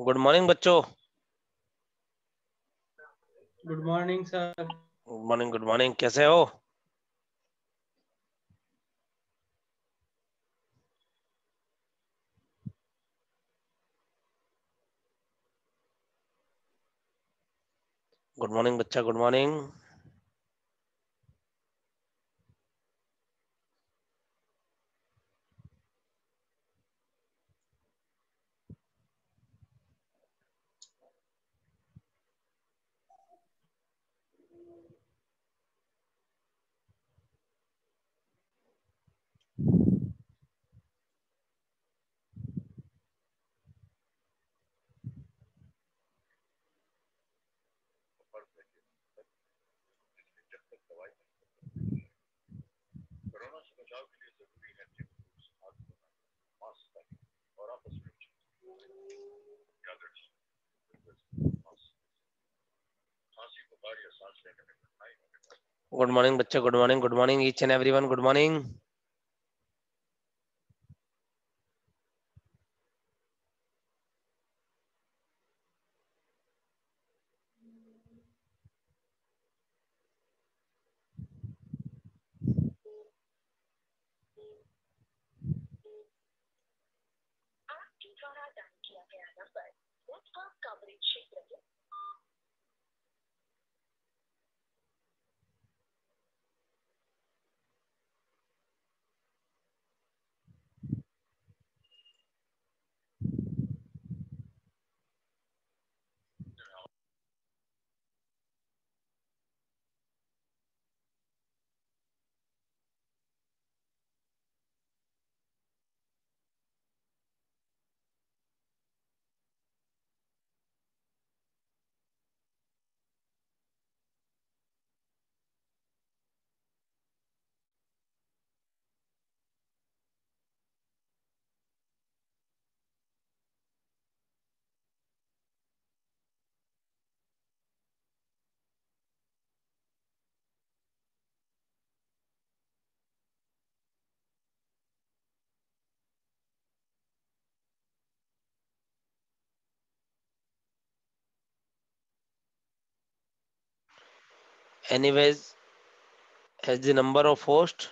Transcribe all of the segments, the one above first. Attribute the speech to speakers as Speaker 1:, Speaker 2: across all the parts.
Speaker 1: Good morning बच्चों।
Speaker 2: Good morning sir
Speaker 1: good morning good morning कैसे हो? गुड मॉर्निंग बच्चा good morning good morning bachcha. Good morning. Good
Speaker 3: morning each and everyone. Good morning. Network coverage क्षेत्र
Speaker 1: anyways has the number of host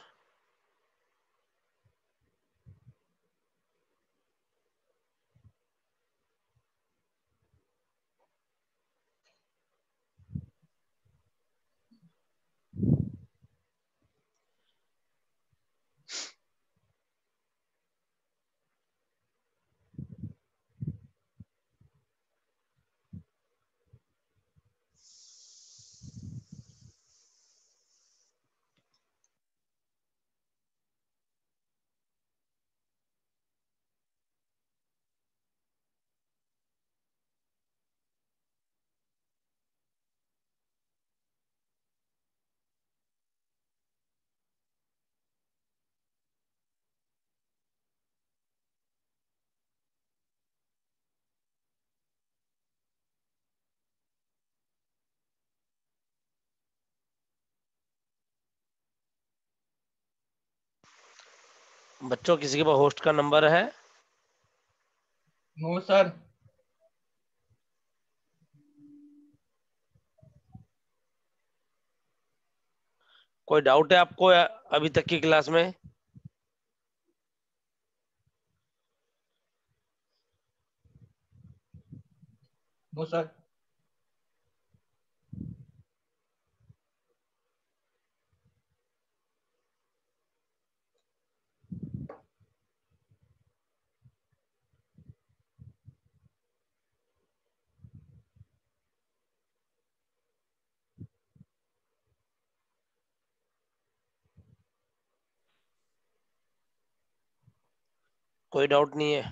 Speaker 1: बच्चों किसी के पास host का number है?
Speaker 2: नो सर
Speaker 1: कोई डाउट है आपको अभी तक की क्लास में?
Speaker 2: नो सर
Speaker 1: कोई डाउट नहीं है।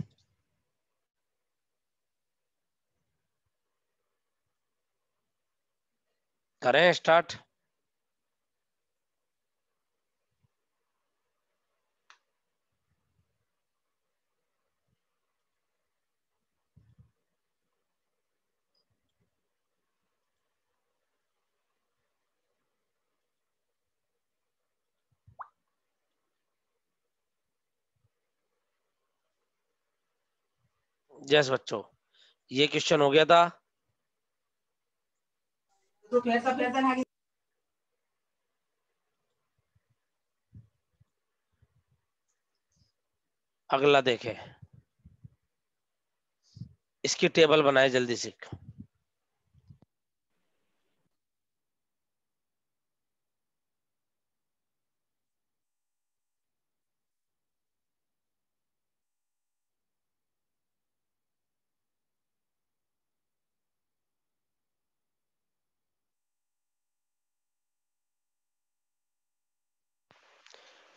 Speaker 1: करें स्टार्ट यस बच्चों ये क्वेश्चन हो गया था।
Speaker 4: तो पैसा ना
Speaker 1: अगला देखें। इसकी टेबल बनाए जल्दी से।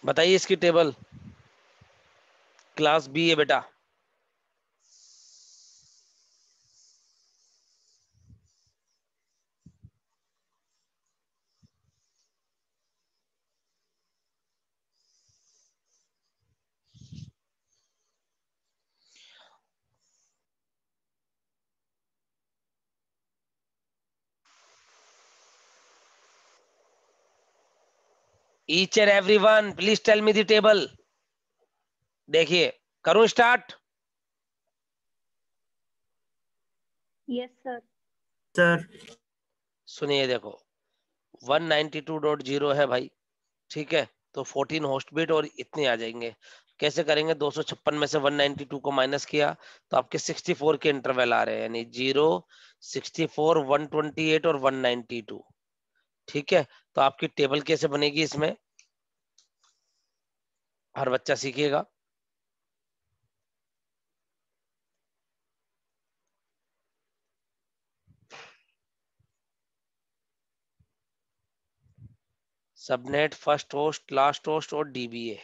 Speaker 1: बताइए इसकी टेबल। क्लास बी है बेटा। Each and every one please tell me the table देखिए करूँ स्टार्ट
Speaker 3: यस सर
Speaker 4: सर
Speaker 1: सुनिए देखो 192.0 है भाई ठीक है? तो 14 होस्ट बिट और इतने आ जाएँगे। कैसे करेंगे? 256 में से 192 को माइनस किया तो आपके 64 के इंटरवल आ रहे हैं यानी 0 64 128 और 192 ठीक है? तो आपकी टेबल कैसे बनेगी इसमें? हर बच्चा सीखेगा। Subnet first host last host और डीबीए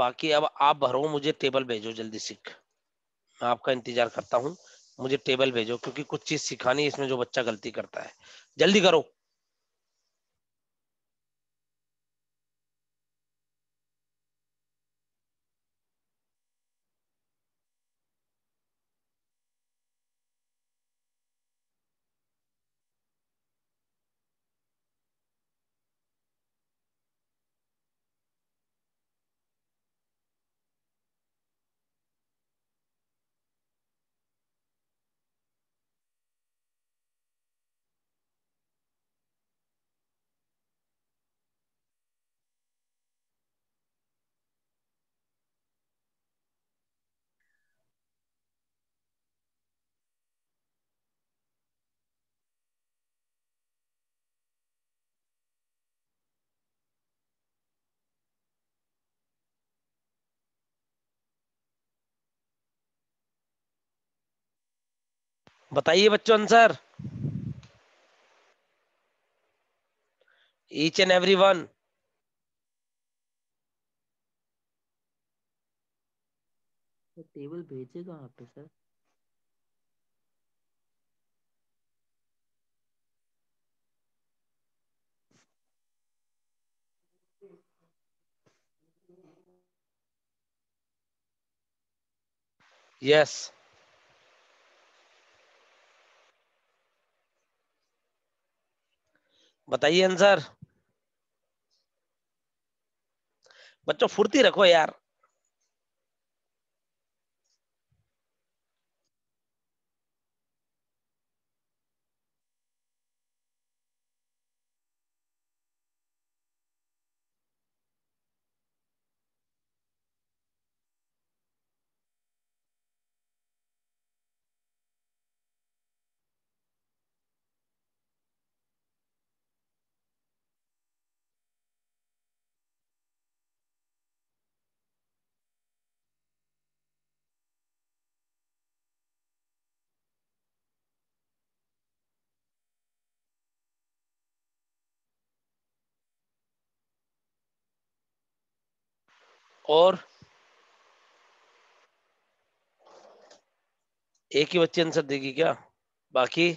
Speaker 1: बाकी अब आप भरो, मुझे टेबल भेजो जल्दी सीख। मैं आपका इंतज़ार करता हूँ, मुझे टेबल भेजो, क्योंकि कुछ चीज़ सिखानी इसमें जो बच्चा गलती करता है। जल्दी करो। बताइए बच्चों answer. Each and every one
Speaker 5: table भेजे कहाँ पे सर
Speaker 1: यस बताइए आंसर बच्चों फुर्ती रखो यार। और एक ही बच्चे आंसर देगी क्या? बाकी?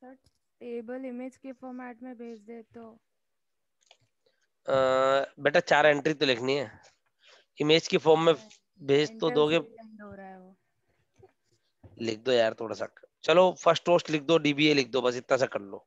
Speaker 6: सर टेबल इमेज के फॉर्मेट में भेज दे तो।
Speaker 1: अ, बेटा चार एंट्री तो लिखनी है। इमेज की फॉर्म में भेज तो दोगे? लिख दो यार थोड़ा सा। चलो फ़र्स्ट होस्ट लिख दो डीबीए लिख दो बस इतना सा कर लो।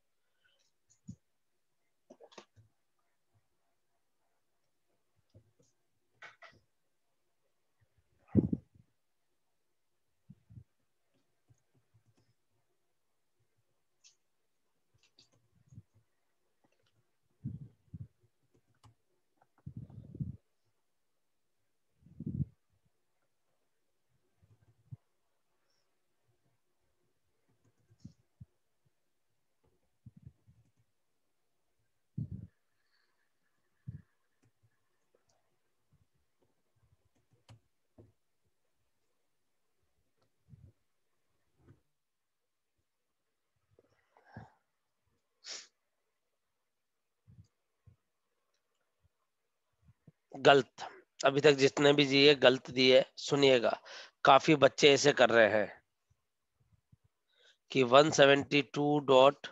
Speaker 1: गलत। अभी तक जितने भी दिए गलत दिए सुनिएगा। काफ़ी बच्चे ऐसे कर रहे हैं कि 172 डॉट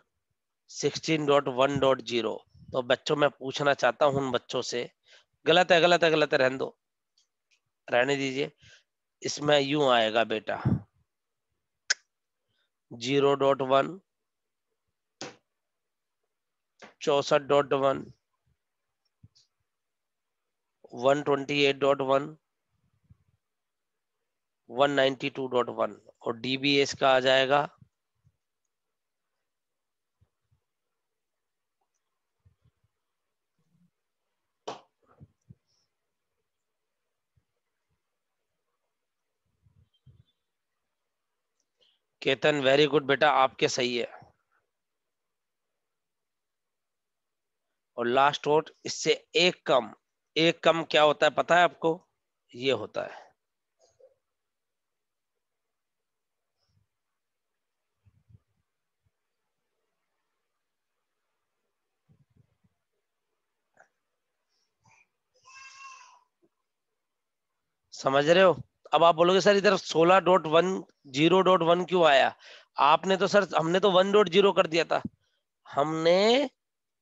Speaker 1: 16 डॉट 1 डॉट ज़ीरो तो बच्चों, मैं पूछना चाहता हूँ उन बच्चों से, गलत है गलत है गलत है, रहने दो। रहने दीजिए। इसमें यूँ आएगा बेटा। ज़ीरो डॉट वन चौसठ dot one one twenty eight dot one one ninety two dot one और डीबीएस का आ जाएगा केतन वेरी गुड बेटा, आपके सही है। और लास्ट वोट इससे एक कम। एक कम क्या होता है पता है आपको? ये होता है। समझ रहे हो? अब आप बोलोगे, सर, इधर सोलह dot one zero dot one क्यों आया? आपने तो सर, हमने तो वन डॉट ज़ीरो कर दिया था। हमने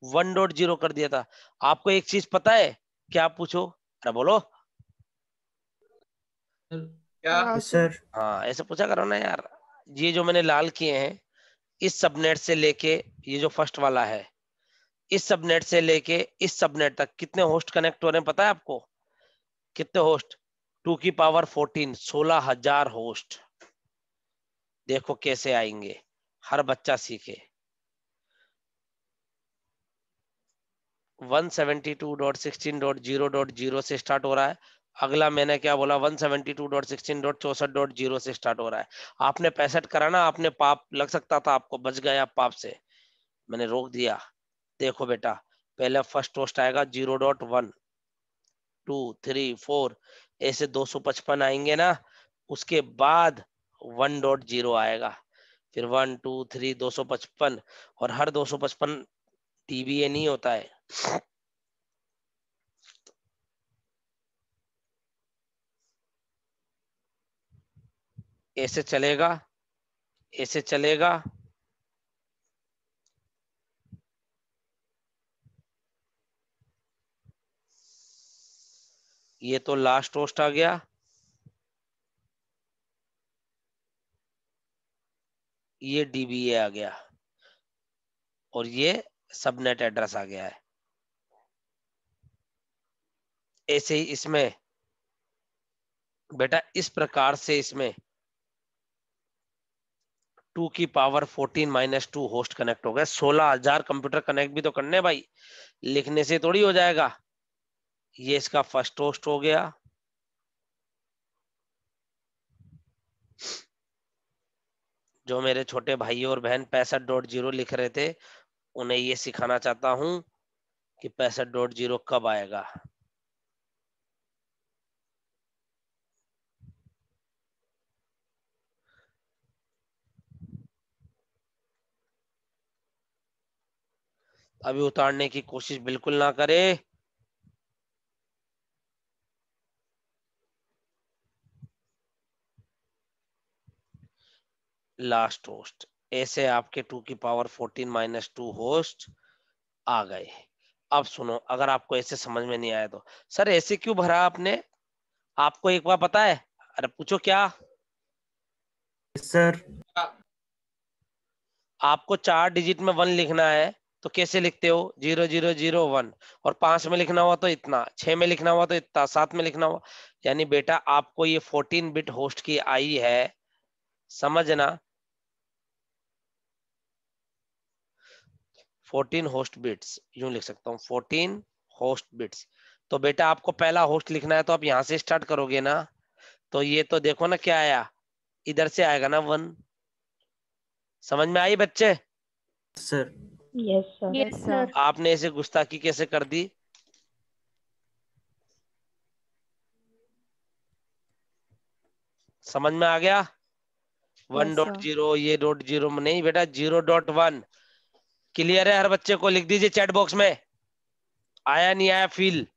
Speaker 1: वन डॉट ज़ीरो कर दिया था। आपको एक चीज़ पता है? क्या आप पूछो? अरे बोलो।
Speaker 2: क्या?
Speaker 4: सर
Speaker 1: हाँ ऐसे पूछा करो ना यार। ये जो मैंने लाल किए हैं इस सबनेट से लेके ये जो फ़र्स्ट वाला है इस सबनेट से लेके इस सबनेट तक कितने होस्ट कनेक्ट हो रहे हैं पता है आपको? कितने होस्ट टू की पावर फोर्टीन सोलह हज़ार होस्ट देखो कैसे आएँगे। हर बच्चा सीखे। 172.16.0.0 से स्टार्ट हो रहा है। अगला मैंने क्या बोला? 172.16.0 से स्टार्ट हो रहा है। आपने पैंसठ करा ना, आपने पाप लग सकता था आपको, बच गया पाप से। मैंने रोक दिया। देखो बेटा, पहले फ़र्स्ट होस्ट आएगा zero dot one two three four ऐसे 255 आएँगे ना, उसके बाद वन डॉट ज़ीरो आएगा। फिर वन टू थ्री दो सौ पचपन, और हर दो सौ पचपन टीबीए नहीं होता है। ऐसे चलेगा ऐसे चलेगा। ये तो लास्ट होस्ट आ गया। ये डीबीए आ गया। और ये सबनेट एड्रेस आ गया है। ऐसे ही इसमें, बेटा इस प्रकार से इसमें टू की power fourteen minus two host connect हो गए सोलह हज़ार कंप्यूटर कनेक्ट भी तो करने भाई, लिखने से थोड़ी हो जाएगा। ये इसका फ़र्स्ट होस्ट हो गया। जो मेरे छोटे भाई और बहन पैंसठ डॉट ज़ीरो लिख रहे थे, उन्हें ये सिखाना चाहता हूँ कि पैंसठ डॉट ज़ीरो कब आएगा। अभी उतारने की कोशिश बिल्कुल ना करे। लास्ट होस्ट ऐसे आपके टू की power fourteen minus two host आ गए। अब सुनो अगर आपको ऐसे समझ में नहीं आया तो। सर ऐसे क्यों भरा आपने? आपको एक बार पता है? अरे पूछो क्या?
Speaker 4: सर
Speaker 1: आपको चार डिजिट में वन लिखना है। तो कैसे लिखते हो? Zero zero zero, one. और पाँच में लिखना हुआ तो इतना, छह में लिखना हुआ तो इतना, सात में लिखना हुआ। यानी बेटा, आपको ये फोर्टीन बिट होस्ट की आई है। समझना। फोर्टीन होस्ट बिट्स यूँ लिख सकता हूँ। फोर्टीन होस्ट बिट्स तो बेटा, आपको पहला होस्ट लिखना है तो आप यहाँ से स्टार्ट करोगे ना? तो ये तो देखो ना क्या आया। इधर से आएगा ना वन। समझ में आई बच्चे?
Speaker 4: सर
Speaker 1: आपने इसे गुस्ताखी कैसे कर दी? समझ में आ गया? वन डॉट ज़ीरो ये डॉट ज़ीरो में नहीं बेटा ज़ीरो डॉट वन। क्लियर है? हर बच्चे को लिख दीजिए चैट बॉक्स में। आया नहीं आया feel?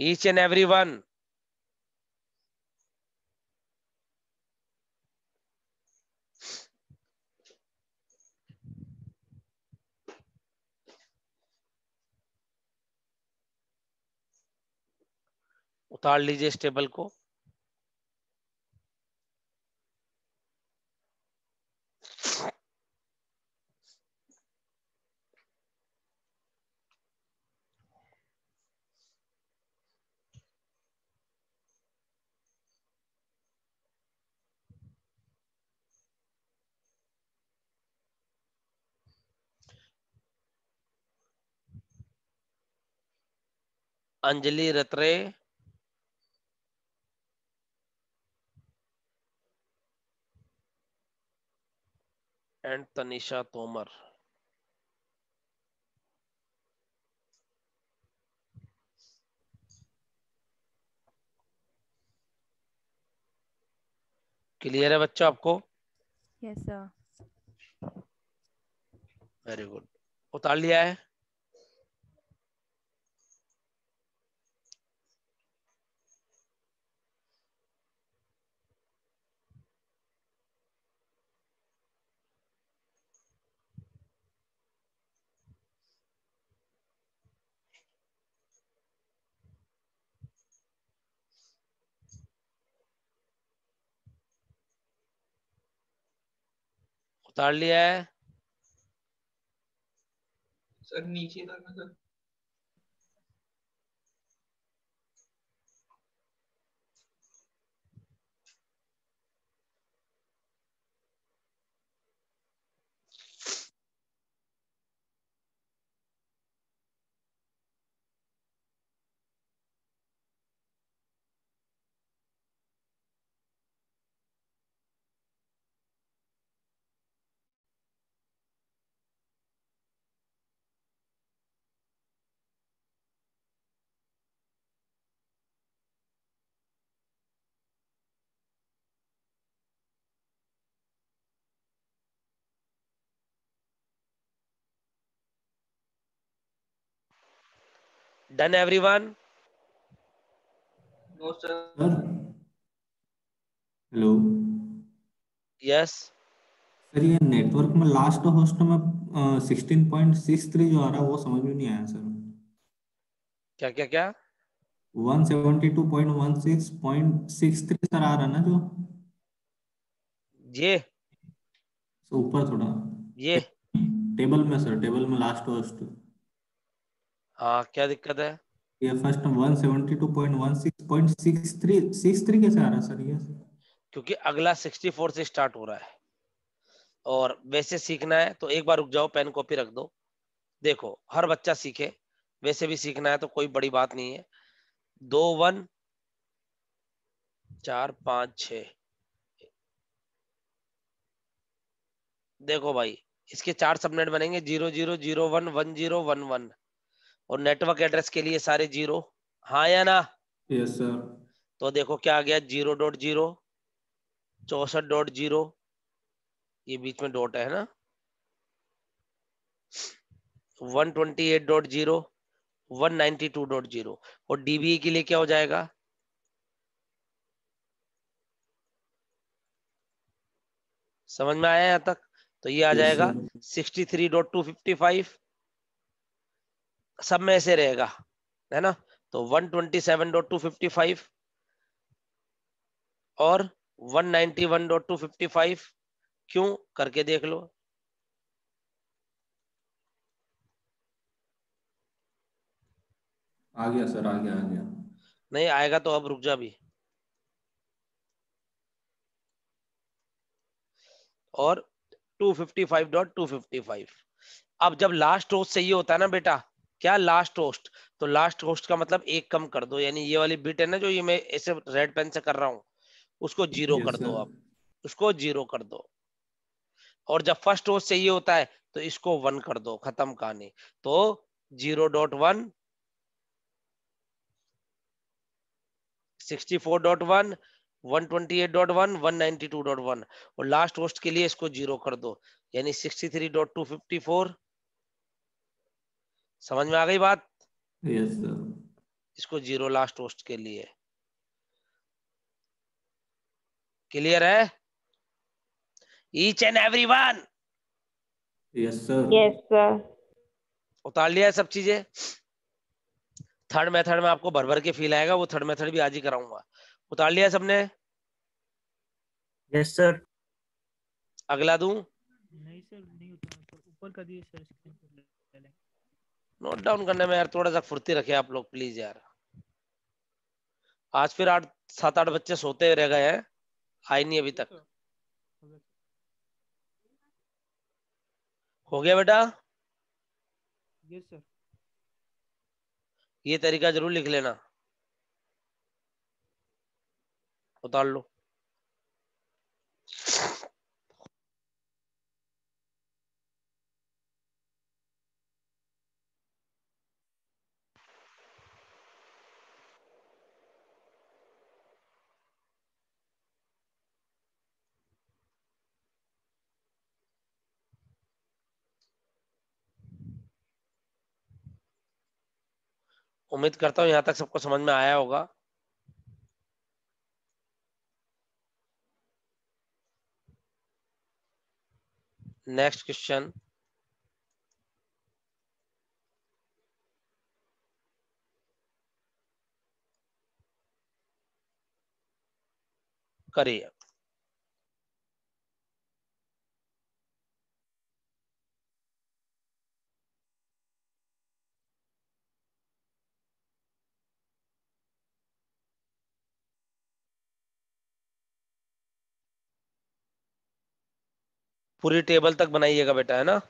Speaker 1: Each and every one उतार लीजिए इस टेबल को अंजलि रत्रे। एंड तनिषा तोमर क्लियर है बच्चों आपको?
Speaker 6: Yes, sir.
Speaker 1: वेरी गुड उतार लिया है। उतार लिया है।
Speaker 2: सर नीचे तक ना sir.
Speaker 1: Done everyone
Speaker 2: no sir
Speaker 7: sir hello
Speaker 1: yes
Speaker 7: sir ये नेटवर्क में लास्ट होस्ट में सिक्सटीन पॉइंट सिक्स थ्री जो आ रहा है वो समझ में नहीं आया सर
Speaker 1: क्या क्या क्या?
Speaker 7: One seventy two point one six point six three sir आ रहा है ना जो?
Speaker 1: ये।
Speaker 7: ऊपर थोड़ा।
Speaker 1: ये।
Speaker 7: टेबल में सर टेबल में लास्ट होस्ट
Speaker 1: हाँ क्या दिक्कत है?
Speaker 7: ये first one seventy two point one six point six three six three कैसे आ रहा है सर ये?
Speaker 1: क्योंकि अगला 64 से स्टार्ट हो रहा है। और वैसे सीखना है तो एक बार रुक जाओ पेन कॉपी रख दो। देखो हर बच्चा सीखे। वैसे भी सीखना है तो कोई बड़ी बात नहीं है। दो वन चार पाँच छ देखो भाई इसके चार सबनेट बनेंगे zero zero zero one one zero one one और नेटवर्क एड्रेस के लिए सारे ज़ीरो हाँ या ना?
Speaker 7: यस सर
Speaker 1: तो देखो क्या आ गया? ज़ीरो डॉट ज़ीरो चौसठ डॉट ज़ीरो ये बीच में डॉट है ना? One twenty eight dot zero one ninety two dot zero और डीबीए के लिए क्या हो जाएगा? समझ में आया यहाँ तक? तो ये आ जाएगा sixty three dot two fifty five सब में ऐसे रहेगा है ना? तो 127.255 और 191.255 क्यों? करके देख लो।
Speaker 7: आ गया सर आ गया आ गया।
Speaker 1: नहीं आएगा तो अब रुक जा भी और 255.255 अब जब लास्ट होस्ट चाहिए होता है ना बेटा क्या लास्ट रोस्ट तो लास्ट रोस्ट का मतलब एक कम कर दो यानी ये वाली बिट है ना जो ये मैं ऐसे रेड पेन से कर रहा हूँ उसको ज़ीरो कर दो आप उसको ज़ीरो कर दो। और जब फ़र्स्ट रोस्ट चाहिए होता है तो इसको वन कर दो खत्म कहानी। तो zero dot one sixty four dot one 128.1, 192.1 और लास्ट होस्ट के लिए इसको ज़ीरो कर दो यानी 63.254 समझ में आ गई बात?
Speaker 7: यस सर
Speaker 1: इसको ज़ीरो लास्ट होस्ट के लिए। क्लियर है? Each and every one
Speaker 7: yes sir
Speaker 8: yes sir
Speaker 1: उतार लिया है सब चीज़ें। थर्ड मेथड में आपको भर भर के फील आएगा वो थर्ड मेथड भी आज ही कराऊँगा। उतार लिया सबने?
Speaker 4: यस सर
Speaker 1: अगला दूँ?
Speaker 9: नहीं सर नहीं उतना सर ऊपर का दिए सर स्क्रीन पर ले ले लेंगे
Speaker 1: नोट डाउन करने में यार थोड़ा सा फुर्ती रखे आप लोग प्लीज़ यार। आज फिर आठ सात आठ बच्चे सोते रह गए हैं। आए नहीं अभी तक। हो गया बेटा?
Speaker 9: यस सर
Speaker 1: ये तरीका ज़रूर लिख लेना। उतार लो। उम्मीद करता हूँ यहाँ तक सबको समझ में आया होगा। नेक्स्ट क्वेश्चन करिए। पूरी टेबल तक बनाइएगा बेटा है ना?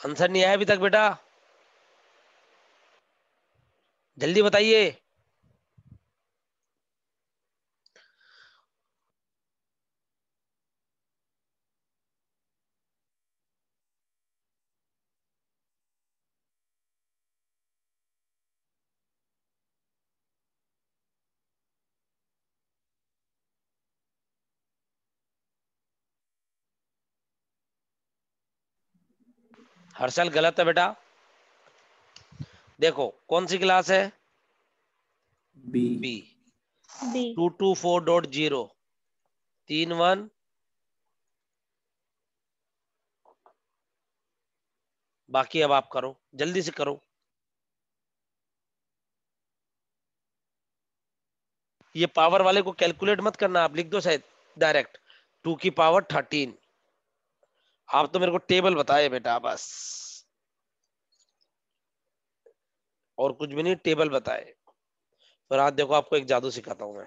Speaker 1: आंसर नहीं आया अभी तक बेटा। जल्दी बताइए। हर्षल गलत है बेटा। देखो कौन सी क्लास है?
Speaker 7: B.
Speaker 1: B.
Speaker 8: B.
Speaker 1: Two two four dot zero तीन वन। बाकी अब आप करो जल्दी से करो। ये पावर वाले को कैलकुलेट मत करना आप लिख दो शायद डायरेक्ट टू की पावर थर्टीन आप तो मेरे को टेबल बताए बेटा, बस। और कुछ भी नहीं, टेबल बताए। फिर आज देखो आपको एक जादू सिखाता हूँ मैं।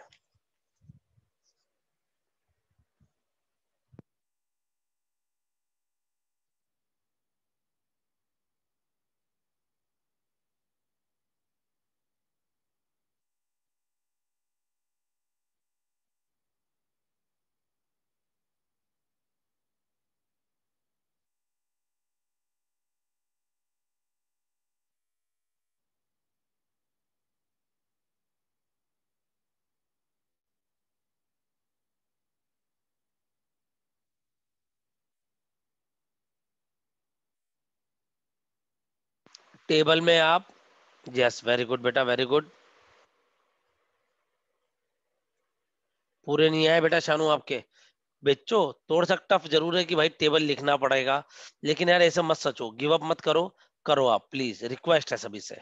Speaker 1: टेबल में आप। यस वेरी गुड बेटा वेरी गुड पूरे नहीं आए बेटा शानू आपके। बेचो थोड़ा सा टफ ज़रूर है कि भाई टेबल लिखना पड़ेगा। लेकिन यार ऐसे मत सचो गिव अप मत करो करो आप प्लीज़ रिक्वेस्ट है सभी से।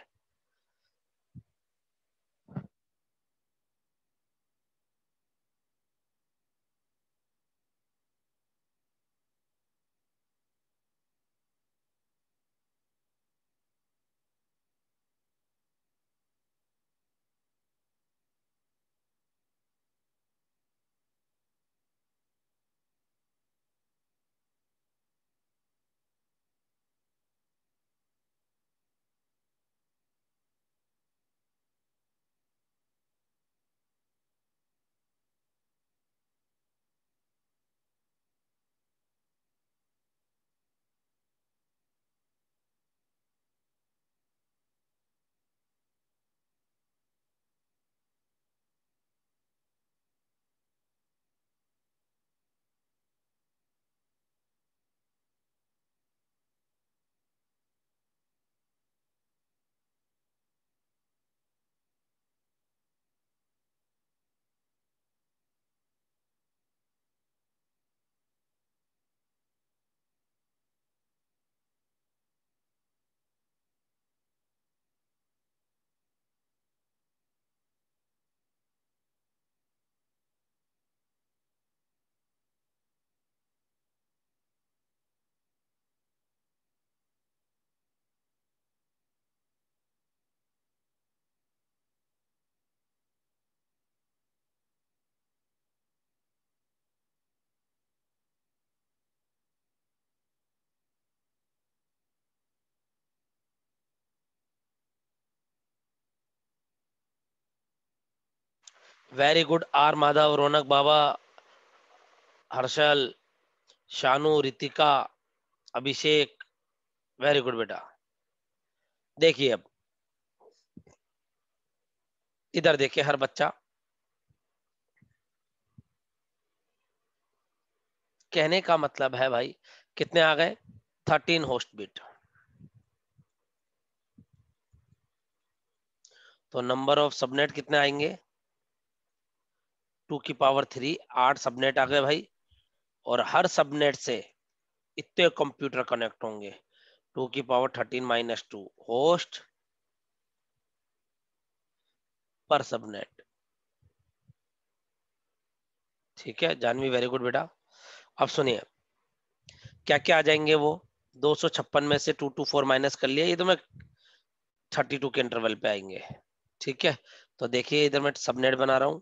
Speaker 1: Very good R Madhav Raunak Baba Harshal Shanu Ritika Abhishek very good बेटा देखिए अब इधर देखिए हर बच्चा कहने का मतलब है भाई कितने आ गए थर्टीन होस्ट बिट तो नंबर ऑफ़ सबनेट कितने आएँगे टू की पावर थ्री, आठ सबनेट आ गए भाई, और हर सबनेट से इतने कंप्यूटर कनेक्ट होंगे। टू की power thirteen minus two, host पर सबनेट। ठीक है, जानवी वेरी गुड बेटा। अब सुनिए क्या क्या आ जाएँगे वो? दो सौ छप्पन में से टू टू फोर माइनस कर लिया ये तो मैं थर्टी टू के इंटरवल पे आएँगे। ठीक है तो देखिए, इधर मैं सबनेट बना रहा हूँ।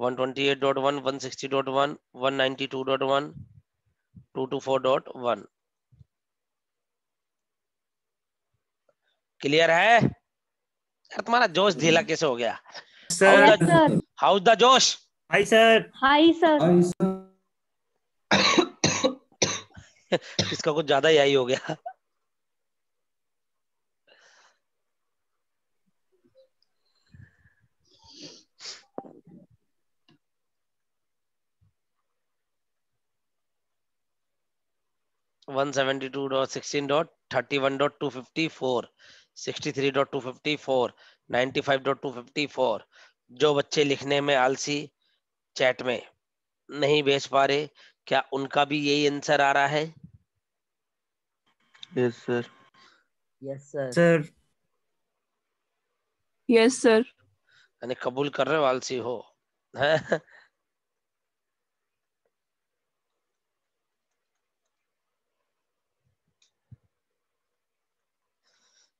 Speaker 1: dot one, sixty-four dot one, ninety-six dot one, one twenty-eight dot one, one sixty dot one, one ninety-two dot one, two two four dot one. Clear है यार तुम्हारा जोश ढीला कैसे हो गया
Speaker 4: sir
Speaker 1: How's the, how's the जोश
Speaker 4: hi sir
Speaker 8: hi sir
Speaker 1: इसका कुछ ज़्यादा ही आई हो गया 172.16.31.254 जो बच्चे लिखने में आलसी चैट में नहीं भेज पा रहे क्या उनका भी यही आंसर आ रहा है?
Speaker 5: Yes sir yes sir
Speaker 8: yes sir
Speaker 1: यानी कबूल कर रहे हो आलसी हो?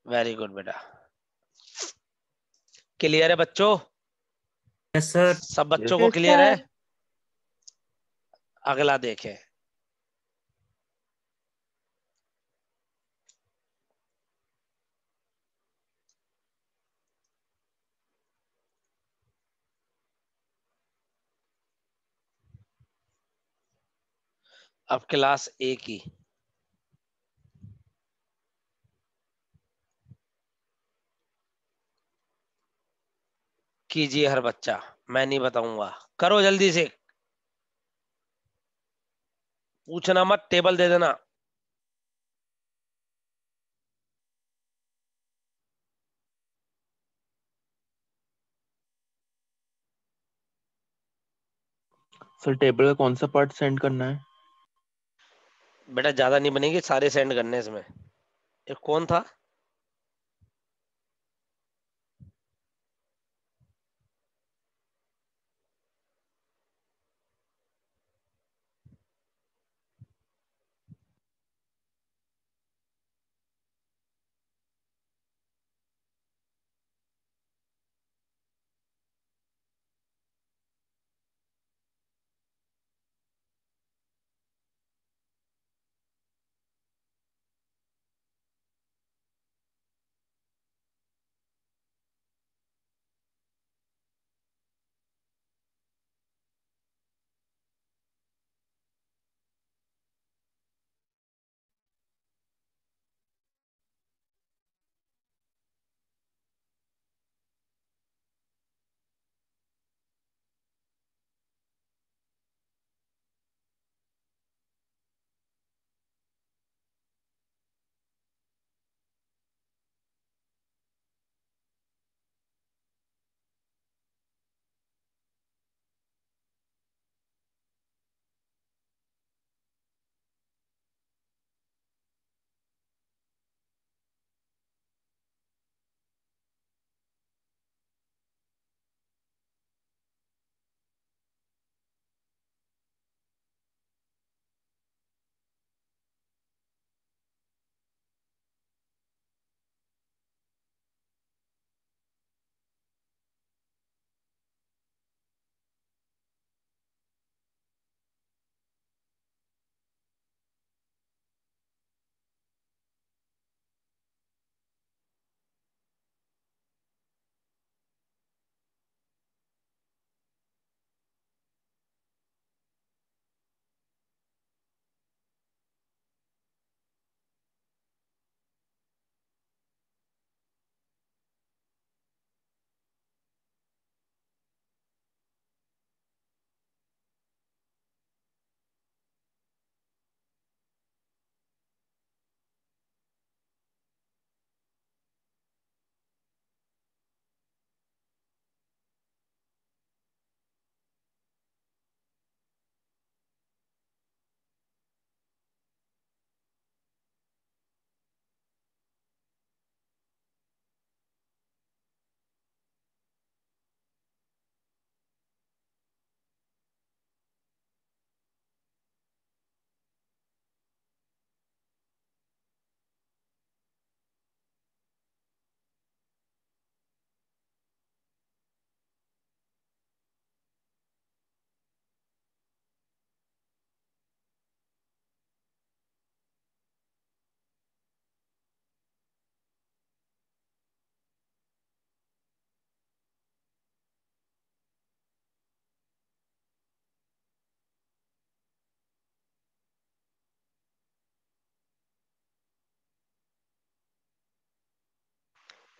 Speaker 1: वेरी गुड बेटा। क्लियर है बच्चों?
Speaker 4: यस सर
Speaker 1: सब बच्चों
Speaker 8: yes, को
Speaker 1: क्लियर है? अगला देखें। अब क्लास ए की। कीजिए हर बच्चा मैं नहीं बताऊँगा। करो जल्दी से। पूछना मत टेबल दे देना।
Speaker 5: सर टेबल का कौन सा पार्ट सेंड करना है?
Speaker 1: बेटा ज़्यादा नहीं बनेगी सारे सेंड करने इसमें। ये कौन था?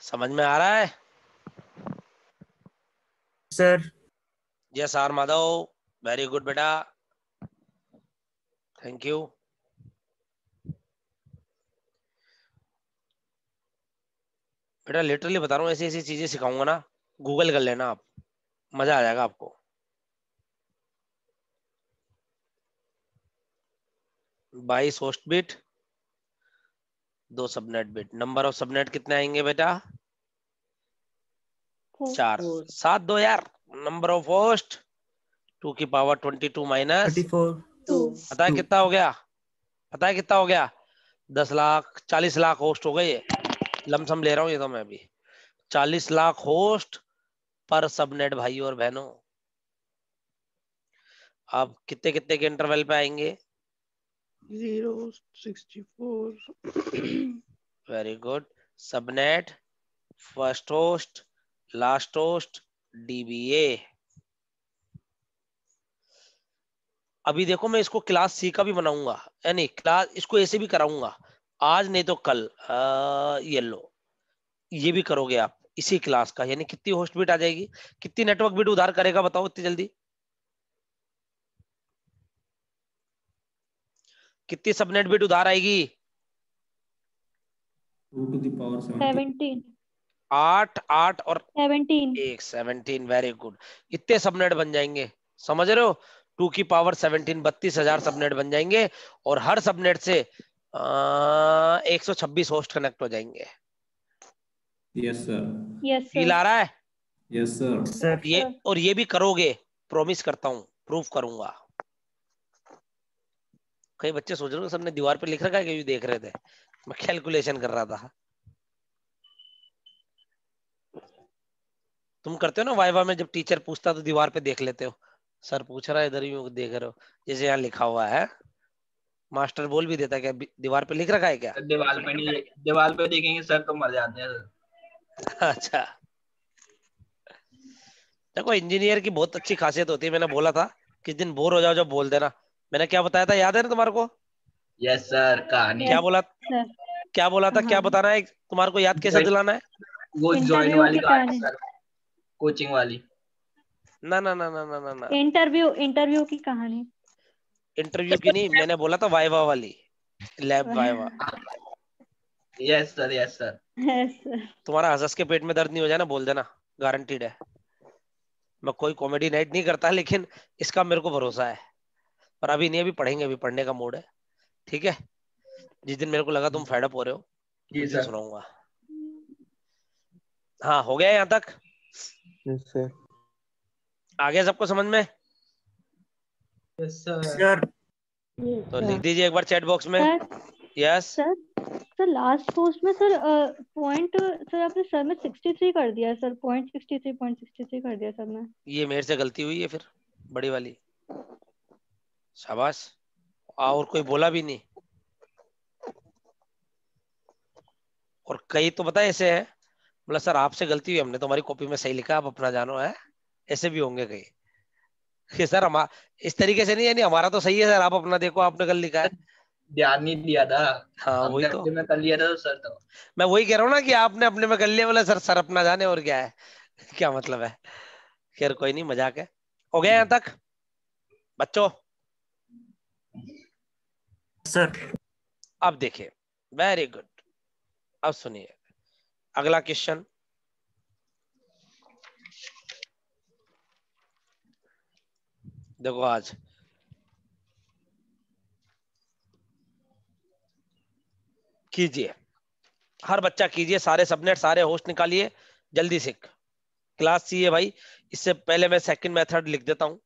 Speaker 1: समझ में आ रहा है?
Speaker 4: Sir
Speaker 1: yes R Madhav very good बेटा थैंक यू बेटा लिटरली बता रहा हूँ ऐसी ऐसी चीज़ें सिखाऊँगा ना गूगल कर लेना आप। मज़ा आ जाएगा आपको। बाईस होस्ट बिट दो subnet bit number of subnet कितने आएँगे बेटा? चार. सात दो यार. नंबर ऑफ़ होस्ट टू की power twenty two minus
Speaker 4: thirty four
Speaker 1: पता है कितना हो गया? पता है कितना हो गया? दस लाख चालीस लाख होस्ट हो गए लमसम ले रहा हूँ ये तो मैं अभी. चालीस लाख होस्ट पर सबनेट भाई और बहनों. अब कितने कितने के इंटरवल पे आएँगे? Very good subnet first host last host DBA अभी देखो मैं इसको क्लास सी का भी बनाऊँगा। यानी क्लास इसको ऐसे भी कराऊँगा। आज नहीं तो कल ये लो ये भी करोगे आप, इसी क्लास का। यानी कितनी होस्ट बिट आ जाएगी? कितनी नेटवर्क बिट उधार करेगा बताओ इतनी जल्दी? कितनी सबनेट बिट उधार आएगी?
Speaker 7: टू टू द
Speaker 8: सेवनटीन
Speaker 1: आठ आठ और
Speaker 8: सेवनटीन
Speaker 1: एक सेवनटीन वेरी गुड इतने सबनेट बन जाएँगे। समझ रहे हो? टू की पावर सेवनटीन बत्तीस हज़ार सबनेट बन जाएँगे और हर सबनेट से एक सौ छब्बीस होस्ट कनेक्ट हो जाएँगे।
Speaker 7: Yes sir
Speaker 8: yes
Speaker 1: feel
Speaker 8: sir
Speaker 1: आ रहा है?
Speaker 7: यस सर
Speaker 4: सर
Speaker 1: ये और ये भी करोगे प्रॉमिस करता हूँ प्रूफ करूँगा। कई बच्चे सोच रहे हो सबने दीवार पे लिख रखा है कि देख रहे थे। मैं कैलकुलेशन कर रहा था। तुम करते हो ना वाइवा में जब टीचर पूछता तो दीवार पे देख लेते हो। सर पूछ रहा है इधर ही देख रहे हो। जैसे यहाँ लिखा हुआ है मास्टर बोल भी देता है क्या दीवार पे लिख रखा है क्या?
Speaker 2: दीवार पे नहीं दीवार पे देखेंगे सर तो मर जाते हैं।
Speaker 1: अच्छा। देखो इंजीनियर की बहुत अच्छी खासियत होती है मैंने बोला था किस दिन बोर हो जाओ जब बोल देना। मैंने क्या बताया था? याद है ना तुम्हारे को?
Speaker 2: यस सर कहानी।
Speaker 1: क्या बोला?
Speaker 8: सर
Speaker 1: क्या बोला था? क्या
Speaker 8: हाँ।
Speaker 1: बताना है? तुम्हारे को याद कैसे दिलाना है?
Speaker 2: वो ज्वाइन वाली कहानी। सर कोचिंग वाली।
Speaker 1: ना ना ना ना ना ना ना।
Speaker 8: इंटरव्यू इंटरव्यू की कहानी।
Speaker 1: इंटरव्यू की नहीं मैंने बोला था वाइवा वाली। Lab viva.
Speaker 2: Yes sir yes sir
Speaker 8: yes sir
Speaker 1: तुम्हारा हंस के पेट में दर्द नहीं हो जाए ना बोल देना। गारंटीड है। मैं कोई कॉमेडी नाइट नहीं करता लेकिन इसका मेरे को भरोसा है। पर अभी नहीं अभी पढ़ेंगे अभी पढ़ने का मूड है। ठीक है? जिस दिन मेरे को लगा तुम फेडअप हो रहे हो
Speaker 2: जी सर।
Speaker 1: सुनाऊँगा। हाँ हो गया यहाँ तक?
Speaker 5: सर
Speaker 1: आ गया सबको समझ में?
Speaker 2: सर
Speaker 4: सर
Speaker 1: तो लिख दीजिए एक बार चैट बॉक्स में। Yes
Speaker 8: sir sir last post में सर पॉइंट सर आपने सर में सिक्सटी थ्री कर दिया sir point sixty three point sixty three कर दिया सर में
Speaker 1: ये मेरे से गलती हुई है फिर बड़ी वाली। शाबाश। और कोई बोला भी नहीं। और कई तो है ऐसे है। बोला सर आपसे गलती हुई हमने तुम्हारी कॉपी में सही लिखा आप अपना जानो है। ऐसे भी होंगे कई। कि सर हम इस तरीके से नहीं यानी हमारा तो सही है सर आप अपना देखो आपने कल लिखा है।
Speaker 2: ध्यान नहीं दिया था।
Speaker 1: हाँ वही तो।
Speaker 2: में कर लिया था तो सर तो।
Speaker 1: मैं वही कह रहा हूँ ना कि आपने अपने में कर लिया बोला सर सर अपना जाने और क्या है? क्या मतलब है? खैर कोई नहीं मज़ाक है। हो गया यहाँ तक? बच्चों
Speaker 4: सर।
Speaker 1: अब देखिए वेरी गुड अब सुनिए, अगला क्वेश्चन देखो आज। कीजिए, हर बच्चा कीजिए, सारे सबनेट सारे होस्ट निकालिए, जल्दी से। क्लास सी है भाई, इससे पहले मैं सेकंड मेथड लिख देता हूँ।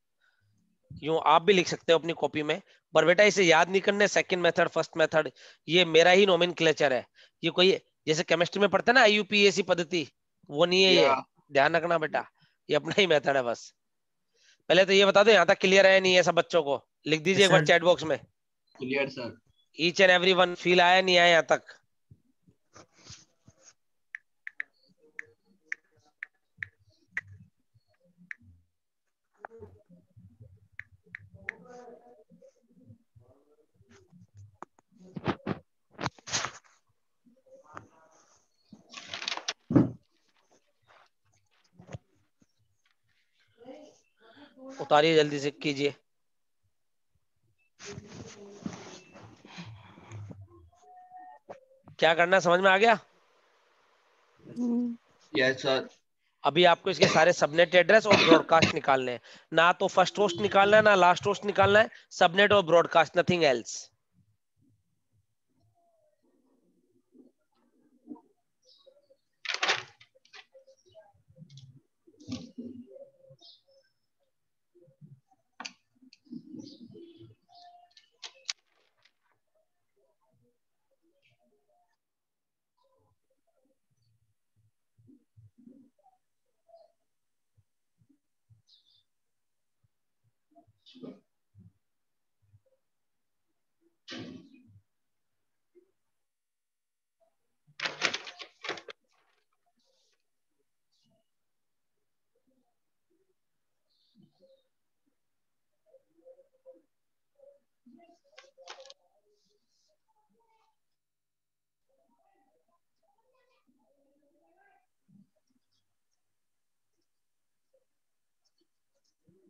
Speaker 1: यूँ आप भी लिख सकते हो अपनी कॉपी में। पर बेटा इसे याद नहीं करने सेकंड मेथड फ़र्स्ट मेथड ये मेरा ही नोमिन है। ये कोई जैसे केमिस्ट्री में पढ़ते ना आईयूपीएसी पद्धति वो नहीं है ये। ध्यान रखना बेटा ये अपना ही मेथड है बस। पहले तो ये बता दो यहाँ तक क्लियर है नहीं है सब बच्चों को? लिख दीजिए एक बार चैट बॉक्स में।
Speaker 2: Clear sir
Speaker 1: each and every one feel आया नहीं आया यहाँ तक? उतारिए जल्दी से कीजिए। क्या करना समझ में आ गया?
Speaker 2: यस सर
Speaker 1: अभी आपको इसके सारे सबनेट एड्रेस और ब्रॉडकास्ट निकालने हैं। ना तो फ़र्स्ट होस्ट निकालना है ना लास्ट होस्ट निकालना है सबनेट और broadcast nothing else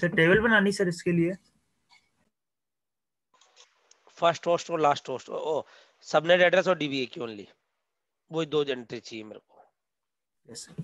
Speaker 4: sir table बनानी सर इसके लिए?
Speaker 1: फ़र्स्ट होस्ट और लास्ट होस्ट ओ सबनेट एड्रेस और डीबीए की ओनली वही दो एंट्री चाहिए मेरे को।
Speaker 4: यस सर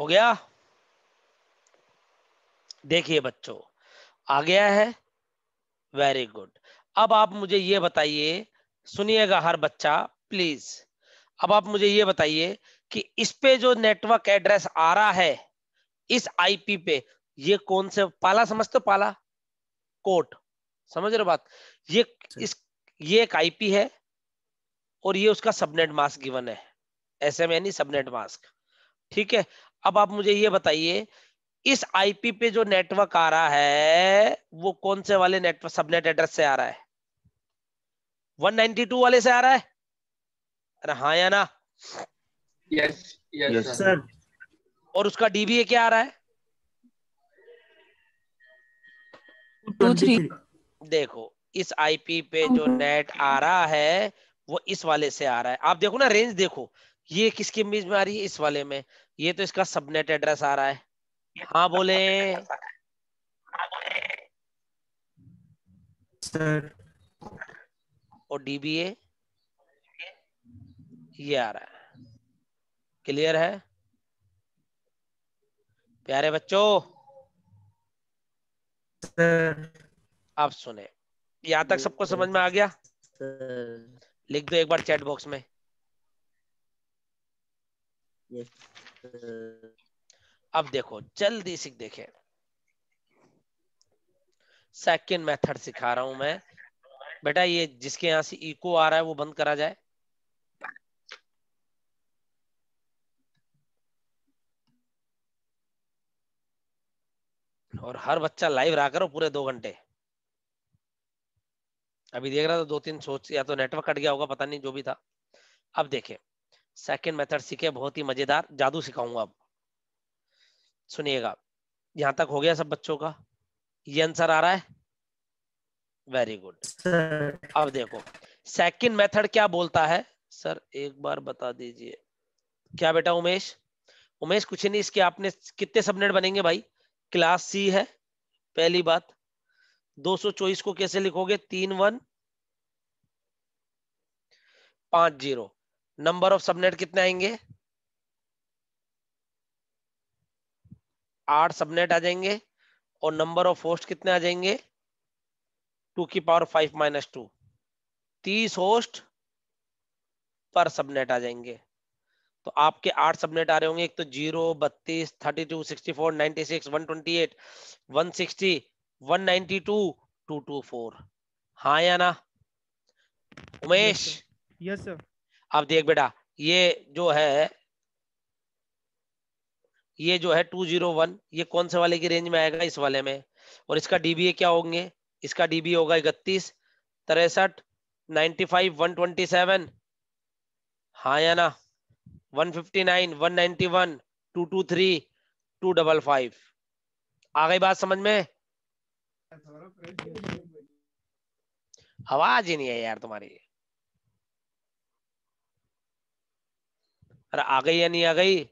Speaker 1: हो गया? देखिए बच्चों आ गया है। वेरी गुड अब आप मुझे ये बताइए सुनिएगा हर बच्चा प्लीज़ अब आप मुझे ये बताइए कि इस पे जो नेटवर्क एड्रेस आ रहा है इस आईपी पे ये कौन से पाला समझते हो पाला? कोट समझ रहे बात? ये इस ये एक आईपी है और ये उसका सबनेट मास्क गिवन है। एस एम यानी सबनेट मास्क ठीक है? अब आप मुझे ये बताइए इस आईपी पे जो नेटवर्क आ रहा है वो कौन से वाले नेटवर्क सबनेट एड्रेस से आ रहा है? 192 वाले से आ रहा है? अरे हाँ या ना?
Speaker 2: यस यस सर
Speaker 1: और उसका डीबीए क्या आ रहा है?
Speaker 4: टू थ्री
Speaker 1: देखो इस आईपी पे जो नेट आ रहा है वो इस वाले से आ रहा है। आप देखो ना रेंज देखो। ये किसकी इमेज में आ रही है? इस वाले में। ये तो इसका सबनेट एड्रेस आ रहा है। हाँ बोले।
Speaker 4: सर
Speaker 1: और डीबीए ये आ रहा है। क्लियर है? प्यारे बच्चों।
Speaker 4: सर
Speaker 1: आप सुने। यहाँ तक सबको समझ में आ गया? लिख दो एक बार चैट बॉक्स में।
Speaker 5: यस सर
Speaker 1: अब देखो, जल्दी से देखे। सेकंड मेथड सिखा रहा हूँ मैं। बेटा, ये जिसके यहाँ से इको आ रहा है, वो बंद करा जाए। और हर बच्चा लाइव रहा करो पूरे दो घंटे। अभी देख रहा था दो तीन सोच या तो नेटवर्क कट गया होगा, पता नहीं, जो भी था। अब देखे। सेकंड मेथड सीखे बहुत ही मज़ेदार। जादू सिखाऊँगा अब। सुनिएगा। यहाँ तक हो गया सब बच्चों का? ये आंसर आ रहा है? वेरी गुड
Speaker 4: सर
Speaker 1: अब देखो। सेकंड मेथड क्या बोलता है? सर एक बार बता दीजिए। क्या बेटा उमेश? उमेश कुछ नहीं इसके आपने कितने सबनेट बनेंगे भाई? क्लास सी है पहली बात। 224 को कैसे लिखोगे? तीन वन पाँच ज़ीरो। नंबर ऑफ़ सबनेट कितने आएँगे? आठ सबनेट आ जाएँगे और नंबर ऑफ़ होस्ट कितने आ जाएँगे? टू की पावर फाइव माइनस टू। तीस होस्ट पर सबनेट आ जाएँगे। तो आपके आठ सबनेट आ रहे होंगे। एक तो ज़ीरो, बत्तीस, thirty two, sixty four ninety six, one twenty eight, one sixty, one ninety two two two four. हाँ या ना? उमेश?
Speaker 9: यस सर
Speaker 1: अब देख बेटा, ये जो है, ये जो है टू ज़ीरो वन ये कौन से वाले की रेंज में आएगा इस वाले में? और इसका डीबीए क्या होंगे? इसका डीबी होगा इकतीस, तिरसठ ninety five one twenty seven हाँ या ना? One fifty nine one ninety one two two three two double five आ गई बात समझ में? आवाज़ ही नहीं है यार तुम्हारी। अरे आ गई या नहीं आ गई?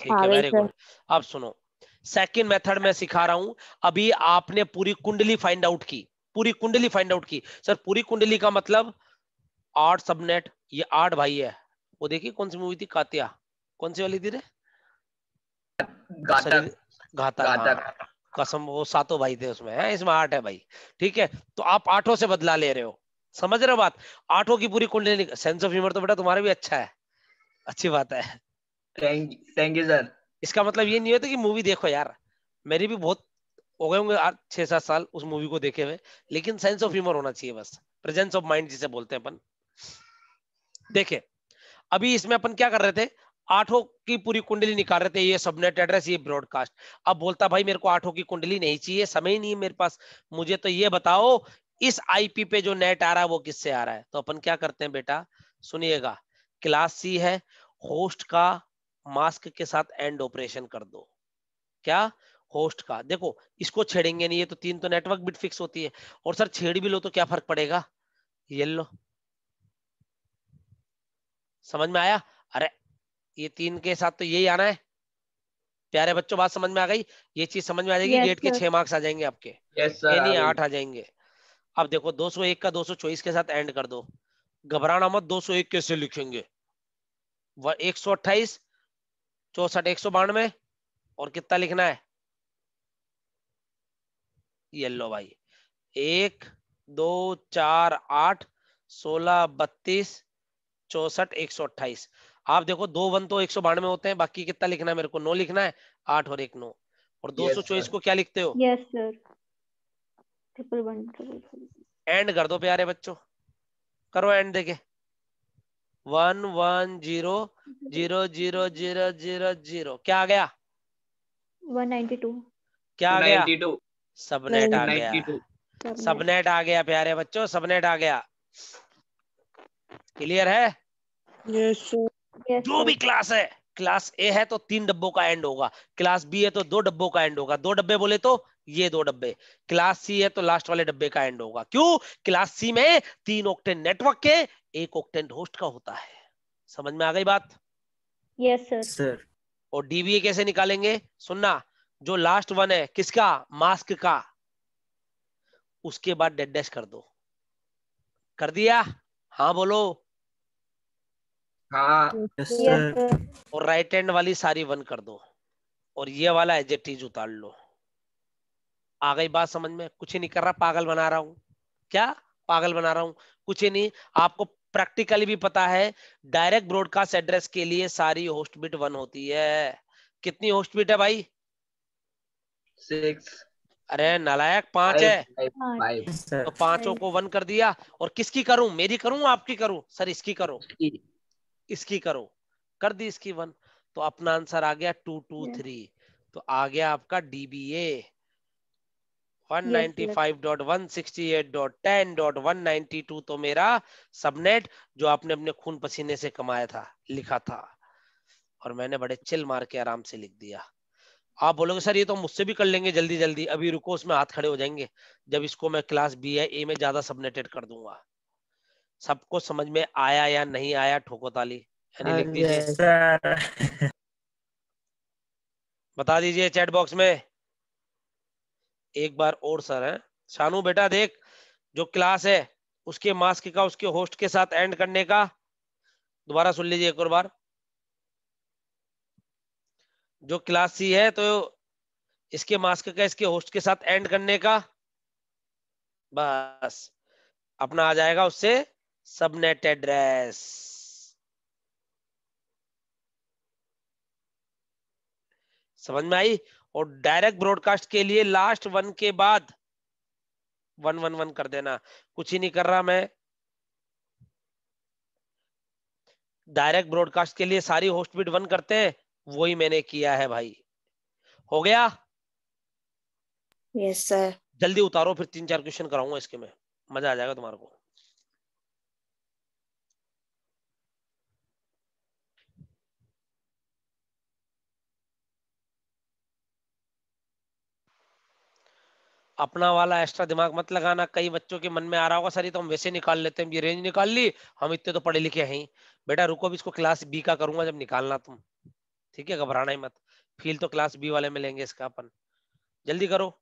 Speaker 1: ठीक है वेरी गुड अब सुनो। सेकंड मेथड में सिखा रहा हूँ। अभी आपने पूरी कुंडली फाइंड आउट की। पूरी कुंडली फाइंड आउट की। सर पूरी कुंडली का मतलब आठ सबनेट ये आठ भाई है। वो देखिए कौन सी मूवी थी? कातिया। कौन सी वाली थी रे?
Speaker 2: घातक।
Speaker 1: शरीर- घातक हाँ, कसम वो सातों भाई थे उसमें है? इसमें आठ है भाई। ठीक है तो आप आठों से बदला ले रहे हो। समझ रहे हो बात? आठों की पूरी कुंडली सेंस ऑफ़ ह्यूमर तो बेटा तुम्हारा भी अच्छा है। अच्छी बात है।
Speaker 2: थैंक यू सर
Speaker 1: इसका मतलब ये नहीं होता कि मूवी देखो यार। मेरी भी बहुत हो गए होंगे छह सात साल उस मूवी को देखे हुए। लेकिन सेंस ऑफ़ ह्यूमर होना चाहिए बस। प्रेजेंस ऑफ़ माइंड जिसे बोलते हैं अपन। देखे अभी इसमें अपन क्या कर रहे थे? आठों की पूरी कुंडली निकाल रहे थे। ये सबनेट एड्रेस ये ब्रॉडकास्ट अब बोलता भाई मेरे को आठों की कुंडली नहीं चाहिए। समय नहीं है मेरे पास। मुझे तो ये बताओ इस आईपी पे जो नेट आ रहा है वो किससे आ रहा है? तो अपन क्या करते हैं बेटा? सुनिएगा। क्लास सी है होस्ट का मास्क के साथ एंड ऑपरेशन कर दो। क्या? होस्ट का। देखो इसको छेड़ेंगे नहीं ये तो तीन तो नेटवर्क बिट फिक्स होती है। और सर छेड़ भी लो तो क्या फ़र्क पड़ेगा? ये लो समझ में आया? अरे ये तीन के साथ तो यही आना है। प्यारे बच्चों बात समझ में आ गई? ये चीज़ समझ में आ जाएगी?
Speaker 8: Yes,
Speaker 1: गेट के छह मार्क्स आ जाएँगे आपके।
Speaker 2: सर
Speaker 1: नहीं आठ आ जाएँगे। अब देखो 201 का 224 के साथ एंड कर दो। घबराना मत 201 कैसे लिखेंगे? एक सौ अट्ठाईस चौसठ एक सौ बानवे और कितना लिखना है? ये लो भाई। एक दो चार आठ सोलह बत्तीस चौसठ एक सौ अट्ठाईस। आप देखो दो वन तो एक सौ बानवे होते हैं बाकी कितना लिखना है मेरे को? नौ लिखना है आठ और एक नौ। और दो सौ चौबीस को क्या लिखते हो?
Speaker 8: Yes sir triple one triple
Speaker 1: and कर दो प्यारे बच्चों। करो एंड देखे। One one zero zero zero zero zero zero क्या आ गया?
Speaker 8: वन नाइन्टी टू
Speaker 1: क्या आ गया?
Speaker 2: 92
Speaker 1: सबनेट आ गया। सबनेट आ गया प्यारे बच्चों सबनेट आ गया। क्लियर है?
Speaker 4: यस सर
Speaker 1: जो भी क्लास है क्लास ए है तो तीन डब्बों का एंड होगा। क्लास बी है तो दो डब्बों का एंड होगा। दो डब्बे बोले तो ये दो डब्बे। क्लास सी है तो लास्ट वाले डब्बे का एंड होगा। क्यों? क्लास सी में तीन ऑक्टेन नेटवर्क के एक ऑक्टेन होस्ट का होता है। समझ में आ गई बात?
Speaker 8: यस सर
Speaker 4: सर
Speaker 1: और डीबीए कैसे निकालेंगे? सुनना जो लास्ट वन है किसका? मास्क का। उसके बाद डेड डैश कर दो। कर दिया? हाँ बोलो।
Speaker 2: हाँ।
Speaker 1: और राइट हैंड वाली सारी वन कर दो। और ये वाला एजेटीज उतार लो। आ गई बात समझ में कुछ ही नहीं कर रहा पागल बना रहा हूँ। क्या? पागल बना रहा हूँ कुछ ही नहीं। आपको प्रैक्टिकली भी पता है डायरेक्ट ब्रॉडकास्ट एड्रेस के लिए सारी होस्ट बिट वन होती है। कितनी होस्ट बिट है भाई?
Speaker 2: सिक्स।
Speaker 1: अरे नालायक पाँच है।
Speaker 8: हाँ
Speaker 1: तो पाँचों को वन कर दिया। और किसकी करूँ? मेरी करूँ आपकी करूँ? सर इसकी करो। इसकी। करो। कर दी इसकी वन। तो अपना आंसर आ गया टू टू थ्री। तो आ गया आपका DBA one ninety five dot one sixty eight dot ten dot one ninety two तो मेरा सबनेट जो आपने अपने खून पसीने से कमाया था लिखा था। और मैंने बड़े चिल मार के आराम से लिख दिया। आप बोलोगे सर ये तो मुझसे भी कर लेंगे जल्दी जल्दी। अभी रुको उसमें हाथ खड़े हो जाएँगे। जब इसको मैं क्लास बी है ए में ज़्यादा सबनेटेड कर दूँगा। सबको समझ में आया या नहीं आया ठोको ताली लिख दीजिए। बता दीजिए चैट बॉक्स में। एक बार और, सर, है। शानू, बेटा, देख, जो क्लास है, उसके मास्क का, उसके होस्ट के साथ एंड करने का। दोबारा सुन लीजिए एक और बार। जो क्लास सी है तो इसके मास्क का, इसके होस्ट के साथ एंड करने का। बस, अपना आ जाएगा उससे सबनेट एड्रेस समझ में आई? और डायरेक्ट ब्रॉडकास्ट के लिए लास्ट वन के बाद वन वन वन कर देना। कुछ ही नहीं कर रहा मैं। डायरेक्ट ब्रॉडकास्ट के लिए सारी होस्ट बिट वन करते हैं। वही मैंने किया है भाई। हो गया?
Speaker 10: यस yes, सर
Speaker 1: जल्दी उतारो फिर तीन चार क्वेश्चन कराऊँगा इसके में। मज़ा आ जाएगा तुम्हारे को। अपना वाला एक्स्ट्रा दिमाग मत लगाना। कई बच्चों के मन में आ रहा होगा, सर, ये तो हम वैसे निकाल लेते हैं, ये रेंज निकाल ली, हम इतने तो पढ़े लिखे हैं बेटा, रुको भी इसको क्लास बी का करूँगा, जब निकालना तुम। ठीक है, घबराना ही मत। फील तो क्लास बी वाले में लेंगे इसका अपन। जल्दी करो।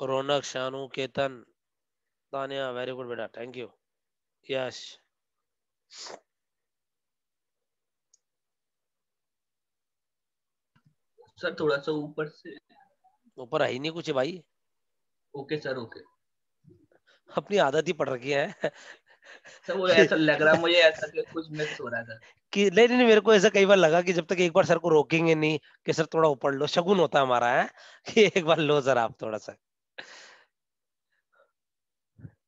Speaker 1: रौनक शानू केतन तानिया वेरी गुड बेटा थैंक यू यस
Speaker 2: सर थोड़ा सा ऊपर से।
Speaker 1: ऊपर है ही नहीं कुछ भाई।
Speaker 2: ओके सर ओके
Speaker 1: अपनी आदत ही पड़ रखी है।
Speaker 2: सर वो ऐसा लग रहा मुझे ऐसा कि कुछ मिस हो रहा था।
Speaker 1: कि नहीं नहीं मेरे को ऐसा कई बार लगा कि जब तक एक बार सर को रोकेंगे नहीं कि सर थोड़ा ऊपर लो शगुन होता है हमारा है? कि एक बार लो सर आप थोड़ा सा।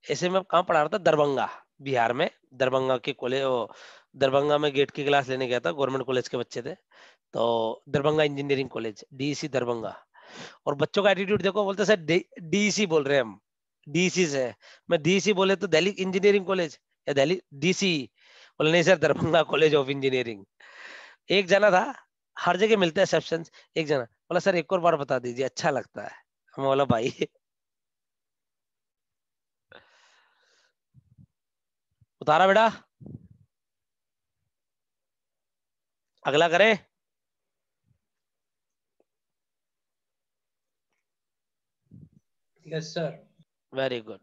Speaker 1: ऐसे में कहाँ पढ़ा रहा था? दरभंगा, बिहार में। दरभंगा के कॉलेज दरभंगा में गेट की क्लास लेने गया था गवर्नमेंट कॉलेज के बच्चे थे। तो Darbhanga engineering college DC Darbhanga. और बच्चों का एटीट्यूड देखो, बोलते सर डीसी बोल रहे हैं हम। डीसी से। मैं डीसी बोले तो दिल्ली इंजीनियरिंग कॉलेज या दिल्ली डीसी बोले, नहीं sir, Darbhanga college of engineering एक जना था, हर जगह मिलते हैं एक जना। बोला, सर, एक और बार बता दीजिए अच्छा लगता है। मैं बोला, भाई उतारा बेटा। अगला करें।
Speaker 2: Yes sir
Speaker 1: very good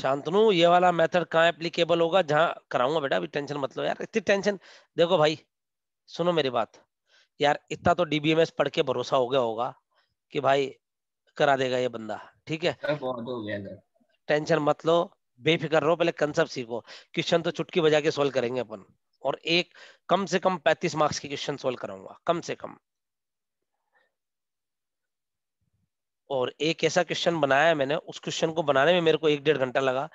Speaker 1: Shantanu ये वाला मेथड कहाँ एप्लीकेबल होगा? जहाँ कराऊँगा बेटा अभी टेंशन मत लो यार इतनी टेंशन देखो भाई सुनो मेरी बात। यार इतना तो डीबीएमएस पढ़ के भरोसा हो गया होगा कि भाई करा देगा ये बंदा ठीक है?
Speaker 2: बहुत हो गया
Speaker 1: टेंशन मत लो, बेफिक्र रहो, पहले कंसेप्ट सीखो। क्वेश्चन तो चुटकी बजा के सोल्व करेंगे अपन। और एक कम से कम पैंतीस मार्क्स के क्वेश्चन सोल्व कराऊँगा, कम से कम। और एक ऐसा क्वेश्चन बनाया मैंने, उस क्वेश्चन को बनाने में मेरे को एक डेढ़ घंटा लगा,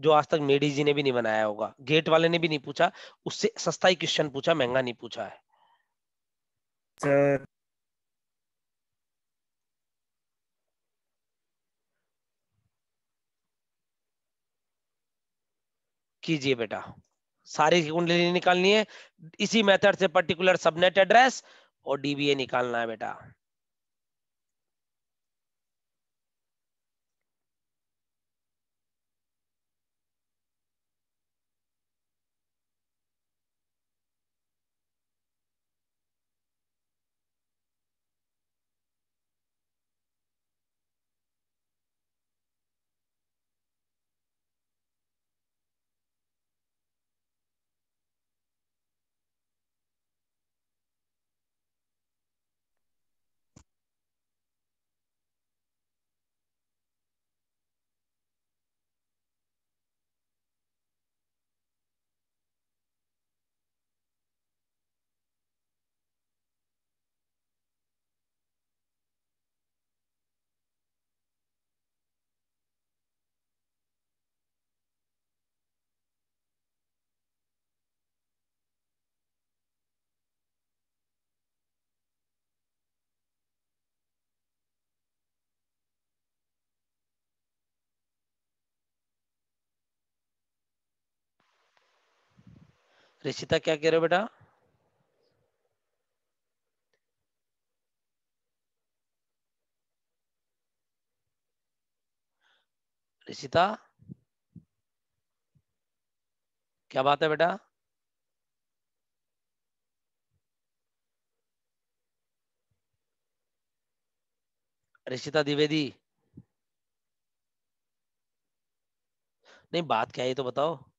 Speaker 1: जो आज तक मेडी जी ने भी नहीं बनाया होगा। गेट वाले ने भी नहीं पूछा, उससे सस्ता ही क्वेश्चन पूछा, महँगा नहीं पूछा है।
Speaker 4: सर
Speaker 1: कीजिए बेटा। सारी कुंडली निकालनी है। इसी मेथड से पर्टिकुलर सबनेट एड्रेस और डीबीए निकालना है बेटा। ऋषिता क्या कह रहे हो बेटा? ऋषिता क्या बात है बेटा? ऋषिता द्विवेदी। नहीं, बात क्या है तो बताओ।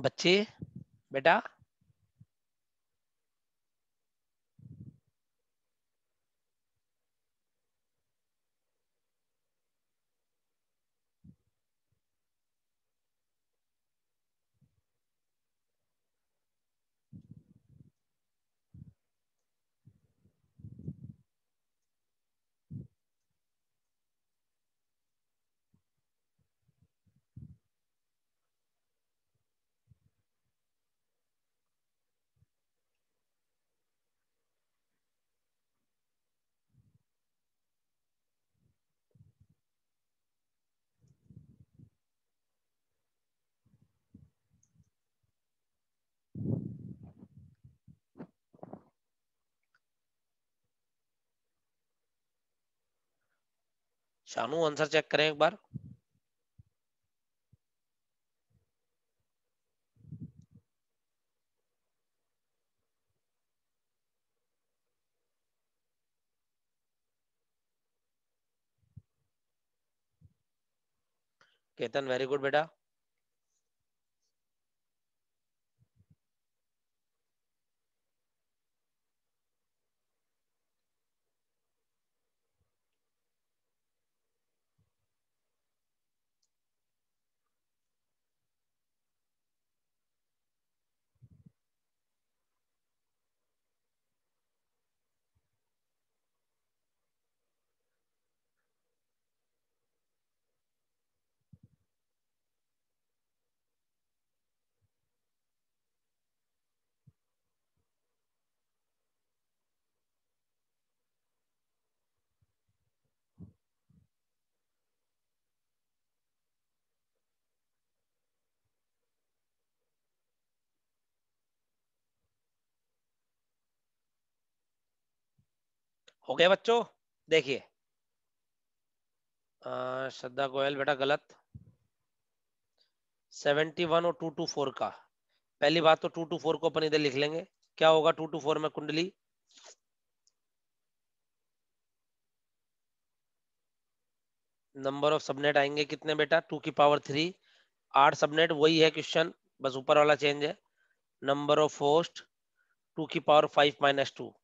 Speaker 1: बच्चे बेटा शानू आंसर चेक करें एक बार। केतन वेरी गुड बेटा। गया बच्चों, देखिए। श्रद्धा गोयल, बेटा गलत। 71 और 224 का। पहली बात तो 224 को अपन इधर लिख लेंगे। क्या होगा 224 में कुंडली? नंबर ऑफ़ सबनेट आएँगे कितने बेटा? टू की पावर थ्री। आठ सबनेट, वही है क्वेश्चन। बस ऊपर वाला चेंज है। नंबर ऑफ़ होस्ट, टू की पावर फाइव माइनस टू।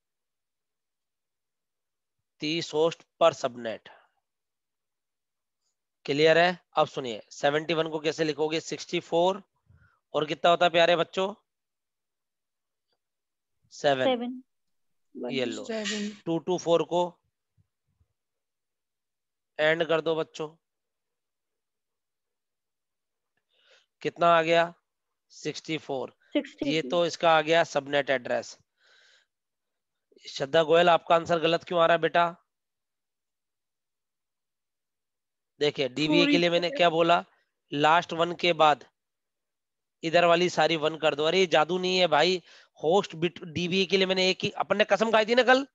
Speaker 1: तीस होस्ट पर सबनेट क्लियर है? अब सुनिए 71 को कैसे लिखोगे? 64 और कितना होता है प्यारे बच्चों? सेवन ये लो टू टू फोर को एंड कर दो बच्चों। कितना आ गया? 64
Speaker 8: सिक्सटी
Speaker 1: ये तो इसका आ गया सबनेट एड्रेस श्रद्धा गोयल आपका आंसर गलत क्यों आ रहा है बेटा? देखिए डीबीए के लिए मैंने क्या बोला? लास्ट वन के बाद इधर वाली सारी वन कर दो। अरे ये जादू नहीं है भाई। होस्ट बिट डीबीए के लिए मैंने एक ही अपन ने कसम खाई थी ना कल?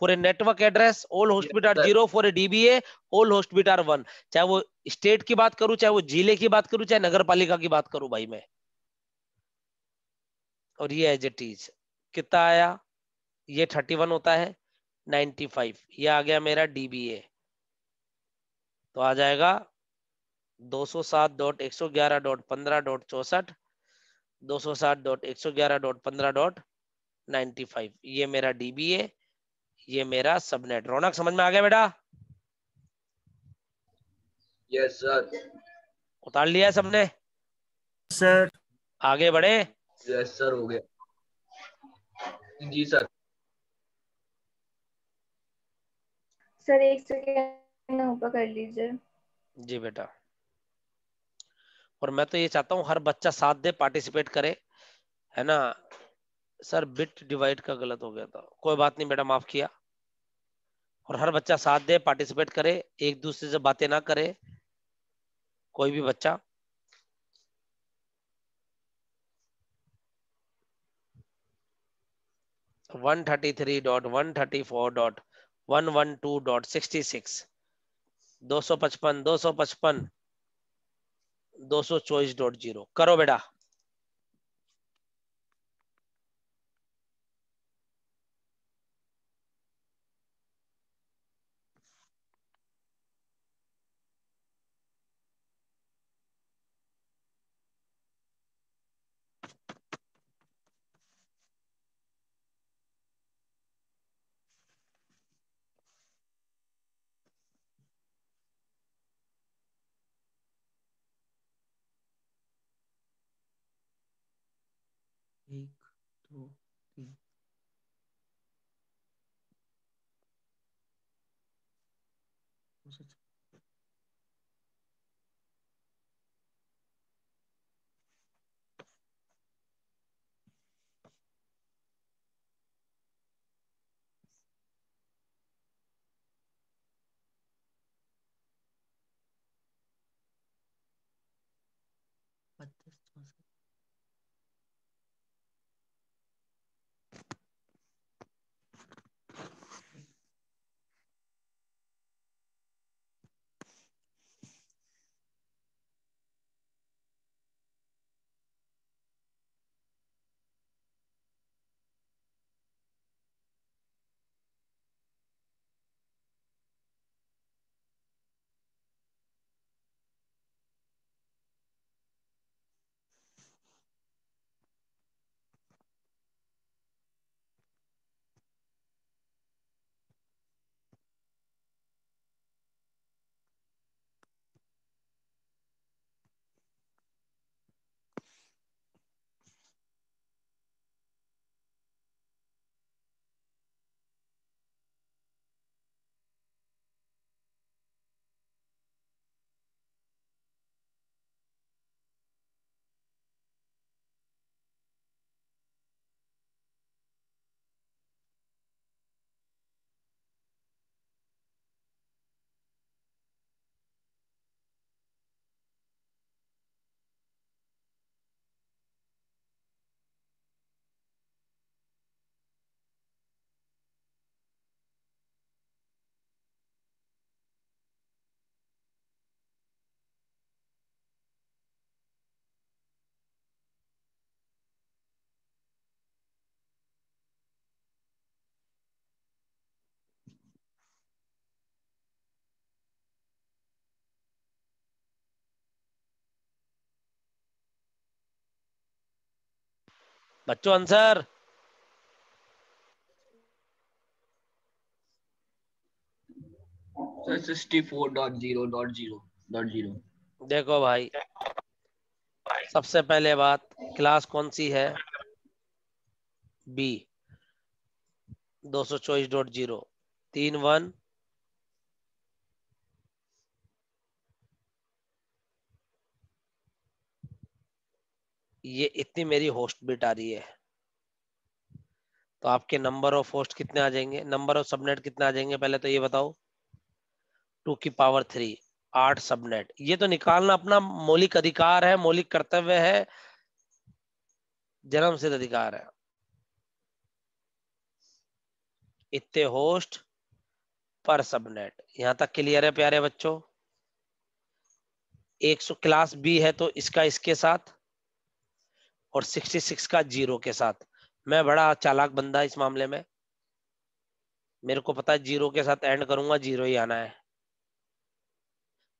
Speaker 1: For a network address all host bit are zero for a DBA all host bit are one चाहे वो स्टेट की बात करूँ चाहे वो ज़िले की बात करूँ चाहे नगर पालिका की बात करूँ भाई मैं। और ये एज इट इज़ कितना आया? ये थर्टी वन होता है नाइन्टी फाइव ये आ गया मेरा डीबीए तो आ जाएगा दो सौ सात डॉट एक सौ ग्यारह डॉट पंद्रह डॉट चौसठ दो सौ सात डॉट एक सौ ग्यारह डॉट पंद्रह डॉट नाइन्टी फाइव ये मेरा डीबीए ये मेरा सबनेट रौनक समझ में आ गया बेटा?
Speaker 2: यस सर
Speaker 1: उतार लिया है सबने?
Speaker 4: सर
Speaker 1: आगे बढ़े।
Speaker 2: यस सर हो गया। जी सर
Speaker 10: सर, एक सेकेंड ऊपर कर लीजिए।
Speaker 1: जी बेटा। और मैं तो ये चाहता हूँ हर बच्चा साथ दे पार्टिसिपेट करे, है ना? सर बिट डिवाइड का गलत हो गया था। कोई बात नहीं बेटा, माफ़ किया। और हर बच्चा साथ दे पार्टिसिपेट करे, एक दूसरे से बातें ना करे, कोई भी बच्चा। One thirty three dot one thirty four dot one one two dot sixty six दो सौ पचपन दो सौ पचपन दो सौ चौबीस डॉट ज़ीरो करो बेटा।
Speaker 5: एक दो तीन।
Speaker 1: बच्चों answer
Speaker 2: four dot zero dot zero dot zero
Speaker 1: देखो भाई सबसे पहले बात क्लास कौन सी है? बी दो सौ चौबीस डॉट ज़ीरो तीन वन. ये इतनी मेरी होस्ट बिट आ रही है। तो आपके नंबर ऑफ़ होस्ट कितने आ जाएँगे? नंबर ऑफ़ सबनेट कितने आ जाएँगे? पहले तो ये बताओ। टू की पावर थ्री आठ सबनेट ये तो निकालना अपना मौलिक अधिकार है, मौलिक कर्तव्य है। जन्म सिद्ध अधिकार है। इतने होस्ट पर सबनेट यहाँ तक क्लियर है प्यारे बच्चों? 100 क्लास बी है तो इसका इसके साथ और 66 का ज़ीरो के साथ। मैं बड़ा चालाक बंदा इस मामले में। मेरे को पता है ज़ीरो के साथ एंड करूँगा ज़ीरो ही आना है।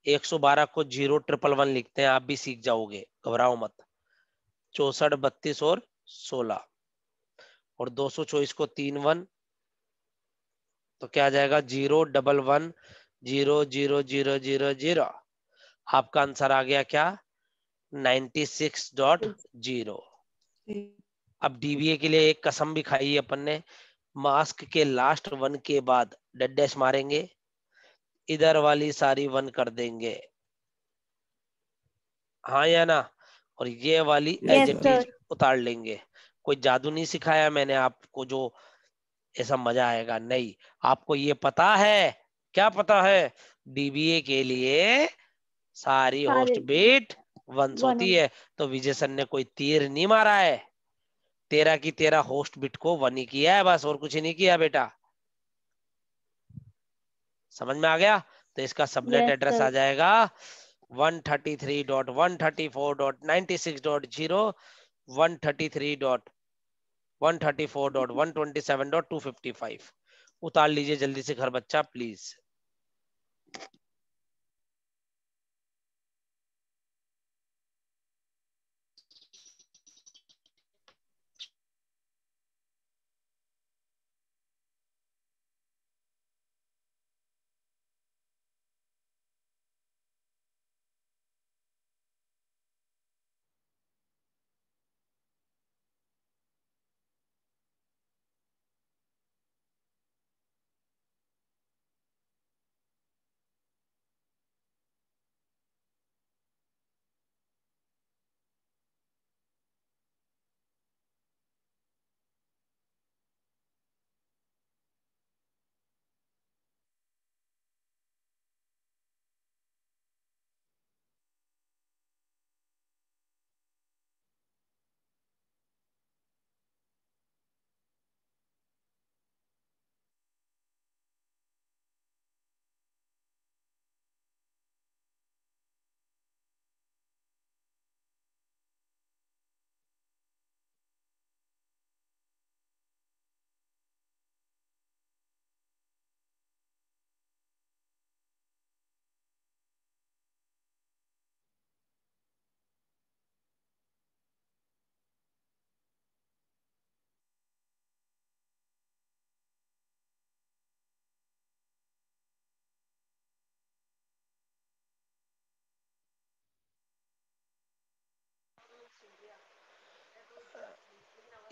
Speaker 1: 112 को ज़ीरो ट्रिपल वन लिखते हैं, आप भी सीख जाओगे, घबराओ मत। चौसठ, बत्तीस और 16 और 224 को तीन वन तो क्या आ जाएगा? Zero double one zero zero zero zero zero आपका आंसर आ गया क्या? 96 डॉट ज़ीरो अब डीबीए के लिए एक कसम भी खाई अपन ने। मास्क के लास्ट वन के बाद डेड डैश मारेंगे। इधर वाली सारी वन कर देंगे। हाँ या ना? और ये वाली
Speaker 8: Yes,
Speaker 1: उतार लेंगे। कोई जादू नहीं सिखाया मैंने आपको जो ऐसा मज़ा आएगा। नहीं आपको ये पता है? क्या पता है? डीबीए के लिए सारी
Speaker 8: सारे-
Speaker 1: होस्ट बीट वंस होती है तो विजय सर ने कोई तीर नहीं मारा है। तेरा की तेरा होस्ट बिट को वन ही किया है बस और कुछ नहीं किया बेटा। समझ में आ गया? तो इसका सबनेट एड्रेस आ जाएगा 133.134.96.0 133.134.127.255 उतार लीजिए जल्दी से घर बच्चा प्लीज़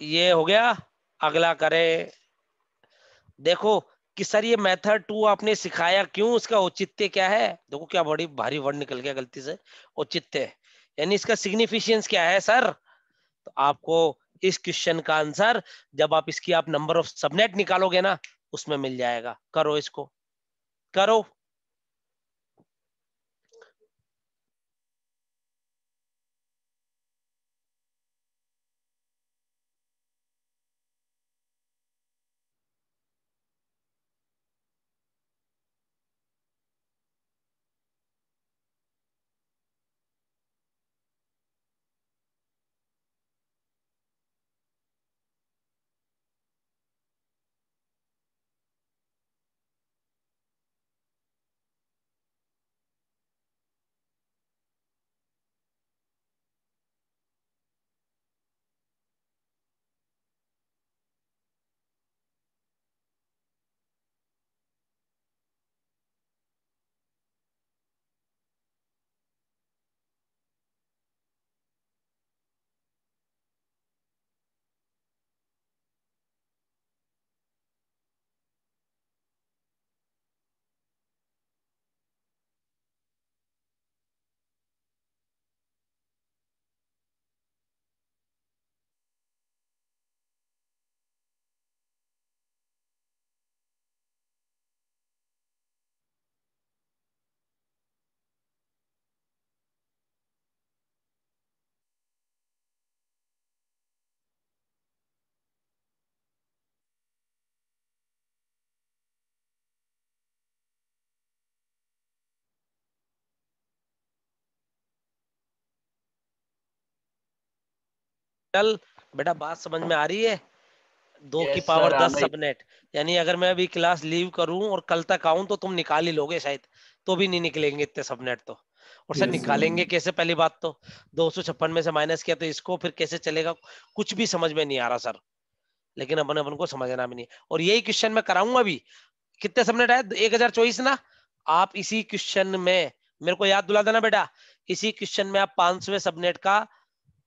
Speaker 1: ये हो गया। अगला करें। देखो, कि सर ये मेथड टू आपने सिखाया क्यों? उसका औचित्य क्या है? देखो क्या बड़ी भारी वर्ड निकल गया गलती से। औचित्य। यानी इसका सिग्निफिशियंस क्या है, सर? तो आपको इस क्वेश्चन का आंसर जब आप इसकी आप नंबर ऑफ़ सबनेट निकालोगे ना, उसमें मिल जाएगा। करो इसको। करो। चल बेटा बात समझ में आ रही है? दो
Speaker 2: Yes,
Speaker 1: की पावर दस सबनेट यानी अगर मैं अभी क्लास लीव करूँ और कल तक आऊँ तो तुम निकाल ही लोगे शायद तो भी नहीं निकलेंगे इतने सबनेट तो। और सर
Speaker 7: Yes,
Speaker 1: निकालेंगे कैसे पहली बात तो? दो सौ छप्पन में से माइनस किया तो इसको फिर कैसे चलेगा? कुछ भी समझ में नहीं आ रहा सर। लेकिन अपन अपन को समझना भी नहीं। और यही क्वेश्चन मैं कराऊँगा अभी? कितने सबनेट आए? एक हज़ार चौबीस ना? आप इसी क्वेश्चन में मेरे को याद दिला देना बेटा इसी क्वेश्चन में आप पांचवे सबनेट का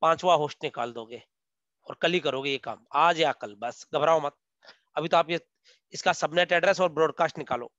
Speaker 1: पांचवा होस्ट निकाल दोगे और कल ही करोगे ये काम। आज या कल, बस घबराओ मत। अभी तो आप ये, इसका सबनेट एड्रेस और ब्रॉडकास्ट निकालो।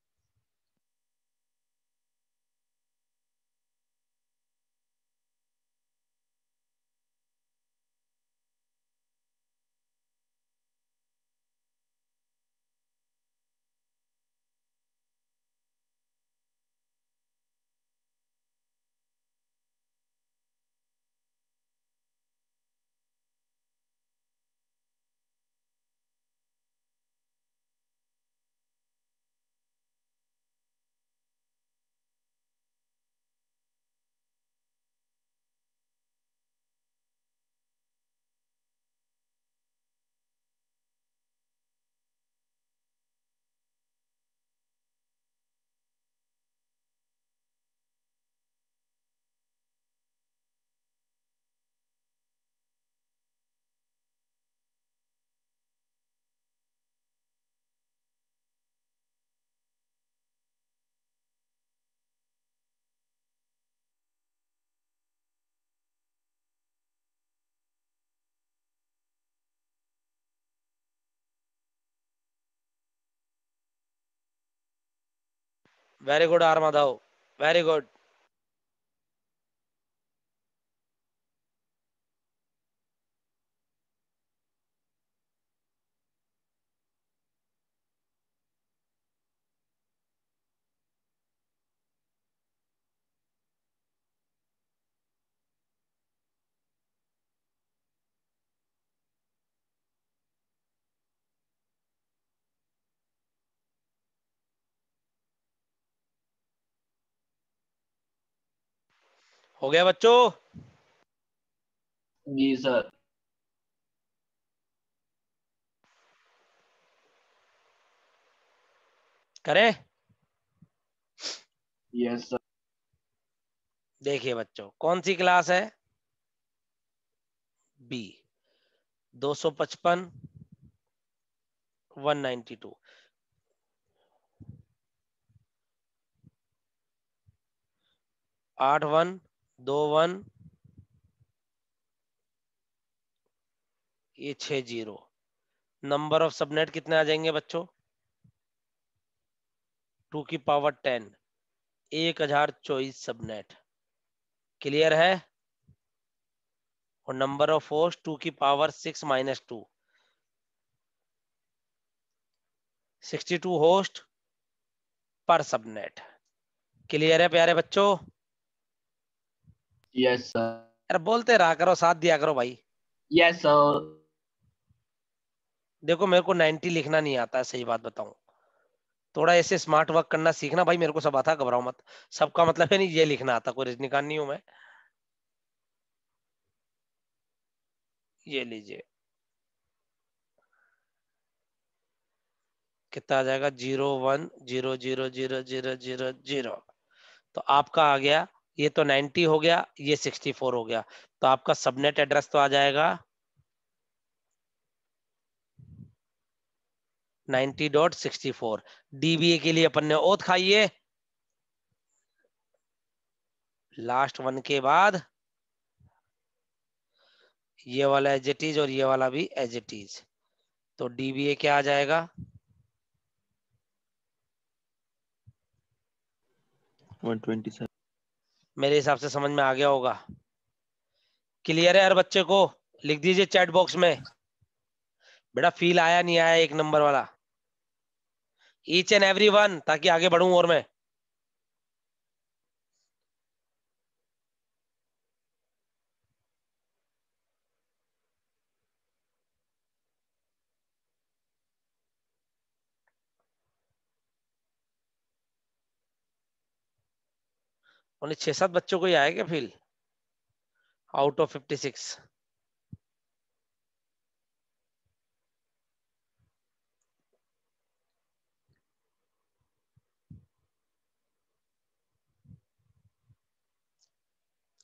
Speaker 1: Very good R Madhav very हो गया बच्चों?
Speaker 2: जी सर।
Speaker 1: करें?
Speaker 2: यस सर
Speaker 1: देखिए बच्चों कौन सी क्लास है? बी दो सौ पचपन वन नाइन्टी टू आठ वन दो वन, ये छह ज़ीरो। नंबर ऑफ़ सबनेट कितने आ जाएँगे बच्चों? टू की पावर टेन एक हज़ार चौबीस सबनेट क्लियर है? और नंबर ऑफ़ होस्ट टू की power six minus two sixty two host पर सबनेट क्लियर है प्यारे बच्चों?
Speaker 2: यस सर
Speaker 1: यार बोलते रहा करो साथ दिया करो भाई।
Speaker 2: यस सर
Speaker 1: देखो मेरे को 90 लिखना नहीं आता है सही बात बताऊँ। थोड़ा ऐसे स्मार्ट वर्क करना सीखना भाई मेरे को सब आता घबराओ मत। सबका मतलब है नहीं ये लिखना आता कोई रजनीकांत नहीं हूँ मैं। ये लीजिए। कितना आ जाएगा? Zero one zero zero zero zero zero zero. तो आपका आ गया ये तो 90 हो गया, ये 64 हो गया। तो आपका सबनेट एड्रेस तो आ जाएगा। 90.64 डीबीए के लिए अपन ने ओथ खाइए। लास्ट वन के बाद ये वाला एज इट इज़ और ये वाला भी एज इट इज़ तो डीबीए क्या आ जाएगा?
Speaker 11: 127
Speaker 1: मेरे हिसाब से समझ में आ गया होगा। क्लियर है हर बच्चे को? लिख दीजिए चैट बॉक्स में। बेटा फील आया नहीं आया एक नंबर वाला? ईच एंड एवरी वन ताकि आगे बढ़ू और मैं। उन्हें छह सात बच्चों को ही आया क्या feel out of fifty six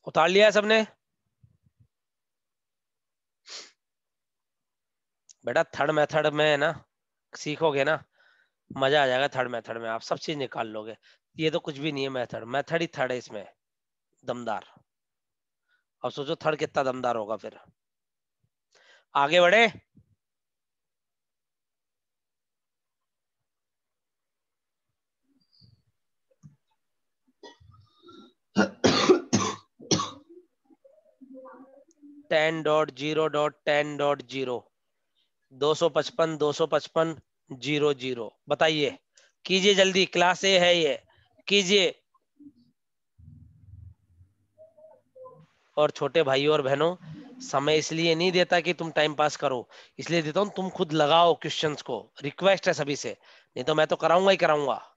Speaker 1: उतार लिया है सबने? बेटा थर्ड मेथड में है ना? सीखोगे ना? मज़ा आ जाएगा थर्ड मेथड में। आप सब चीज़ निकाल लोगे। ये तो कुछ भी नहीं है मेथड। मेथड ही थर्ड है इसमें। दमदार। अब सोचो थर्ड कितना दमदार होगा फिर। आगे बढ़े। Ten dot zero dot ten dot zero दो सौ पचपन, दो सौ पचपन ज़ीरो ज़ीरो बताइए। कीजिए जल्दी। क्लास ए है ये। कीजिए। और छोटे भाइयों और बहनों, समय इसलिए नहीं देता कि तुम टाइम पास करो। इसलिए देता हूँ, तुम खुद लगाओ क्वेश्चंस को। रिक्वेस्ट है सभी से। नहीं तो मैं तो कराऊँगा ही कराऊँगा।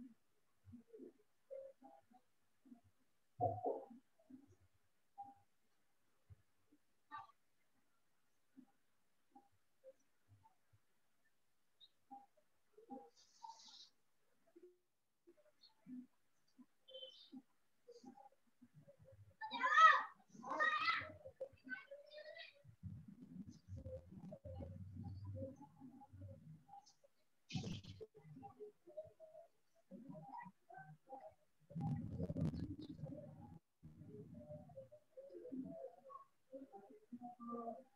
Speaker 1: Thank you.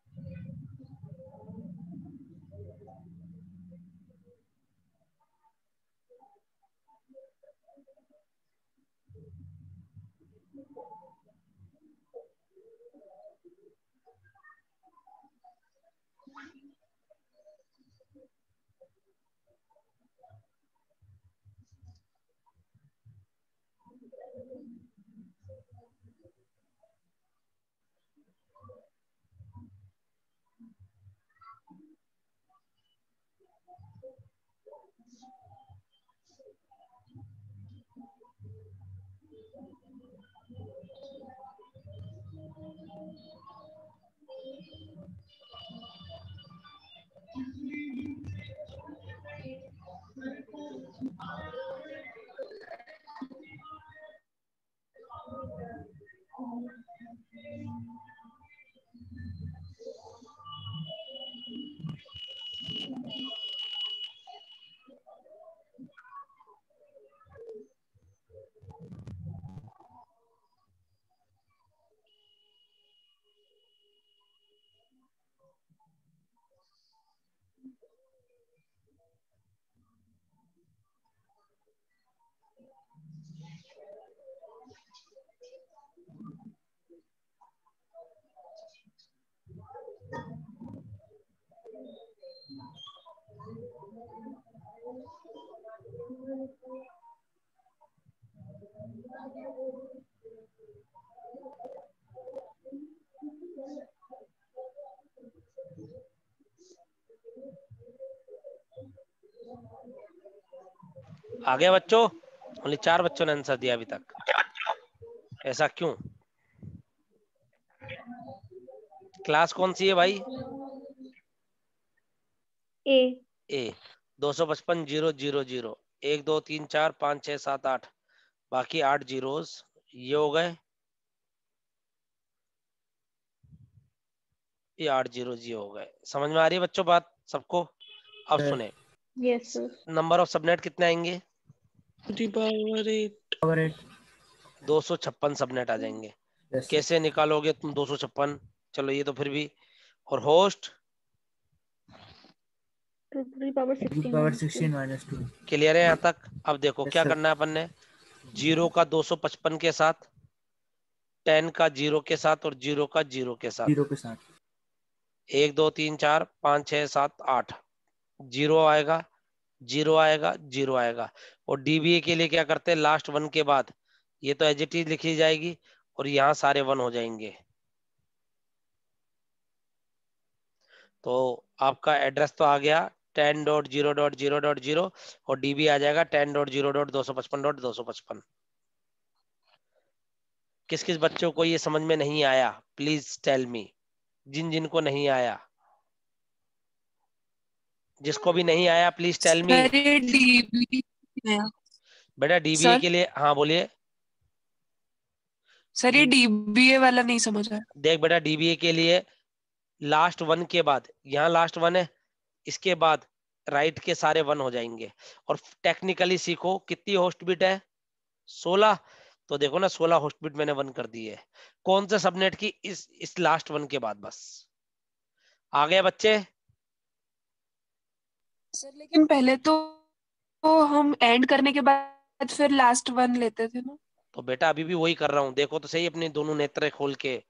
Speaker 1: Thank you. आ गया बच्चों ओनली चार बच्चों ने आंसर दिया अभी तक। ऐसा क्यों? क्लास कौन सी है भाई?
Speaker 8: ए
Speaker 1: ए दो सौ पचपन ज़ीरो ज़ीरो ज़ीरो। एक दो तीन चार पाँच छह सात आठ। बाकी आठ जीरोस ये हो गए? ये आठ ज़ीरो जी हो गए। समझ में आ रही है बच्चों बात? सबको? अब सुने।
Speaker 8: यस
Speaker 1: नंबर ऑफ़ सबनेट कितने आएँगे? दो सौ छप्पन सबनेट आ जाएँगे।
Speaker 4: यस
Speaker 1: कैसे निकालोगे तुम दो सौ छप्पन? चलो ये तो फिर भी। और होस्ट क्लियर है यहाँ तक? अब देखो
Speaker 4: Yes,
Speaker 1: क्या
Speaker 4: sir.
Speaker 1: करना है अपन ने? ज़ीरो का 255 के साथ टेन का ज़ीरो के साथ और ज़ीरो का ज़ीरो के साथ।
Speaker 4: ज़ीरो के साथ।
Speaker 1: एक दो तीन चार पाँच छः सात आठ। ज़ीरो आएगा ज़ीरो आएगा ज़ीरो आएगा। और डीबीए के लिए क्या करते हैं? लास्ट वन के बाद। ये तो एज इट इज़ लिखी जाएगी और यहाँ सारे वन हो जाएँगे। तो आपका एड्रेस तो आ गया ten dot zero dot zero dot zero और डीबी आ जाएगा टेन डॉट ज़ीरो डॉट दो सौ पचपन डॉट दो सौ पचपन। किस किस बच्चों को ये समझ में नहीं आया? प्लीज़ टेल मी जिन जिन को नहीं आया। जिसको भी नहीं आया प्लीज़ टेल मी बेटा डीबीए के लिए हाँ बोलिए।
Speaker 12: सर ये डीबीए वाला नहीं समझ आया
Speaker 1: देख बेटा डीबीए के लिए लास्ट वन के बाद यहाँ लास्ट वन है इसके बाद राइट के सारे वन हो जाएँगे। और टेक्निकली सीखो कितनी होस्ट बिट है? सोलह। तो देखो ना सोलह होस्ट बिट मैंने वन कर दी है। कौन से सबनेट की इस इस लास्ट वन के बाद बस? आ गए बच्चे?
Speaker 12: सर लेकिन पहले तो, तो हम एंड करने के बाद फिर लास्ट वन लेते थे ना।
Speaker 1: तो बेटा अभी भी वही कर रहा हूँ। देखो तो सही अपनी दोनों नेत्र खोल के।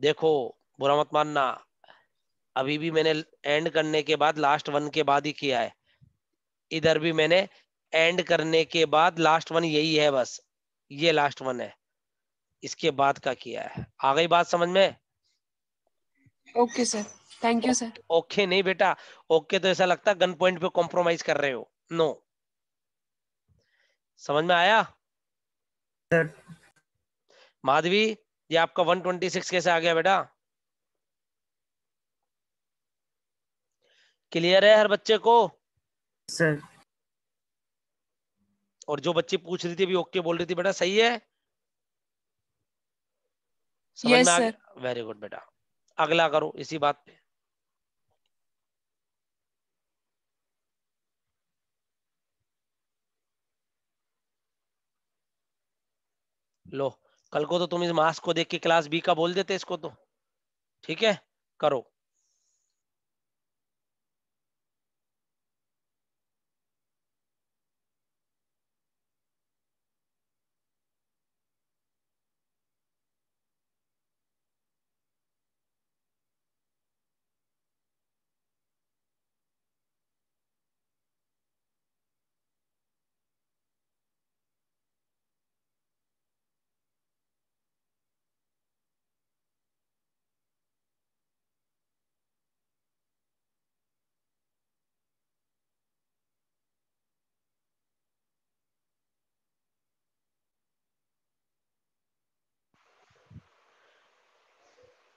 Speaker 1: देखो बुरा मत मानना। अभी भी मैंने एंड करने के बाद लास्ट वन के बाद ही किया है। इधर भी मैंने एंड करने के बाद लास्ट वन यही है बस। ये लास्ट वन है। इसके बाद का किया है। आ गई बात समझ में?
Speaker 12: Okay sir thank you sir
Speaker 1: okay नहीं बेटा ओके तो ऐसा लगता है गन पॉइंट पे कॉम्प्रोमाइज कर रहे हो। No no. समझ में आया?
Speaker 4: सर
Speaker 1: माधवी ये आपका 126 कैसे आ गया बेटा? क्लियर है हर बच्चे को?
Speaker 4: सर
Speaker 1: और जो बच्ची पूछ रही थी अभी ओके बोल रही थी बेटा सही है? समझ
Speaker 12: Yes,
Speaker 1: में आ गया? वेरी गुड बेटा। अगला करो इसी बात पे। लो, कल को तो तुम इस मास्क को देख के क्लास बी का बोल देते इसको तो। ठीक है? करो।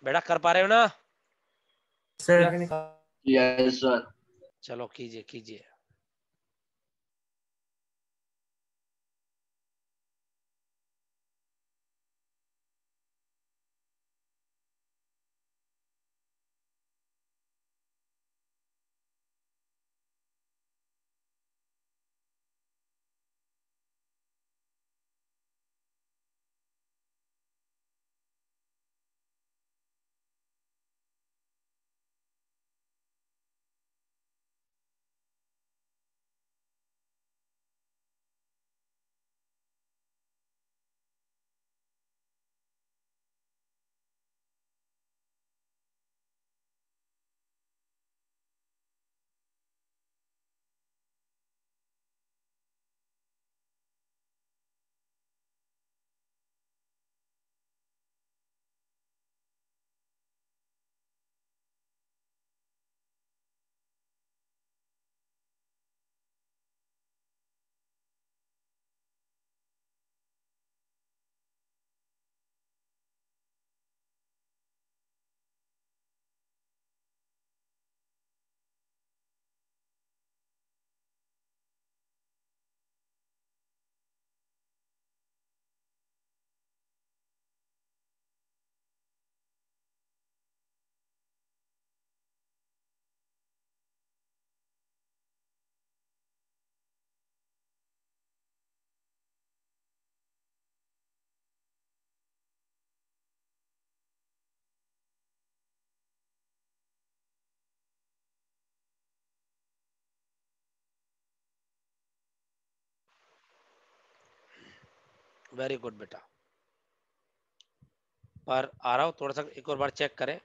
Speaker 1: बेटा कर पा रहे हो ना?
Speaker 4: सर
Speaker 2: यस सर
Speaker 1: चलो कीजिए कीजिए। वेरी गुड बेटा। पर आ रहा हूँ थोड़ा सा एक और बार चेक करें।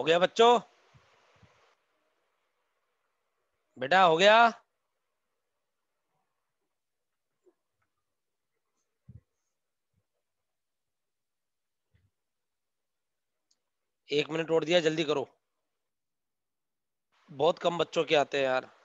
Speaker 1: हो गया बच्चों? बेटा हो गया? एक मिनट और दिया, जल्दी करो। बहुत कम बच्चों के आते हैं यार।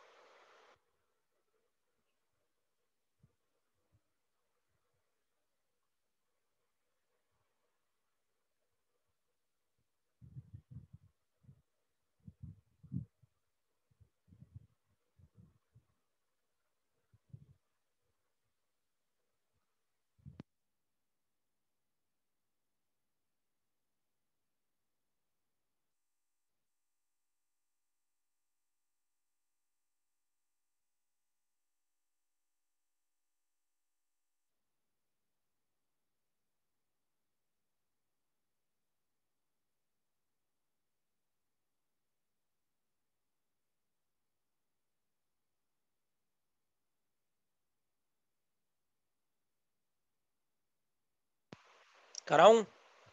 Speaker 1: कराऊं?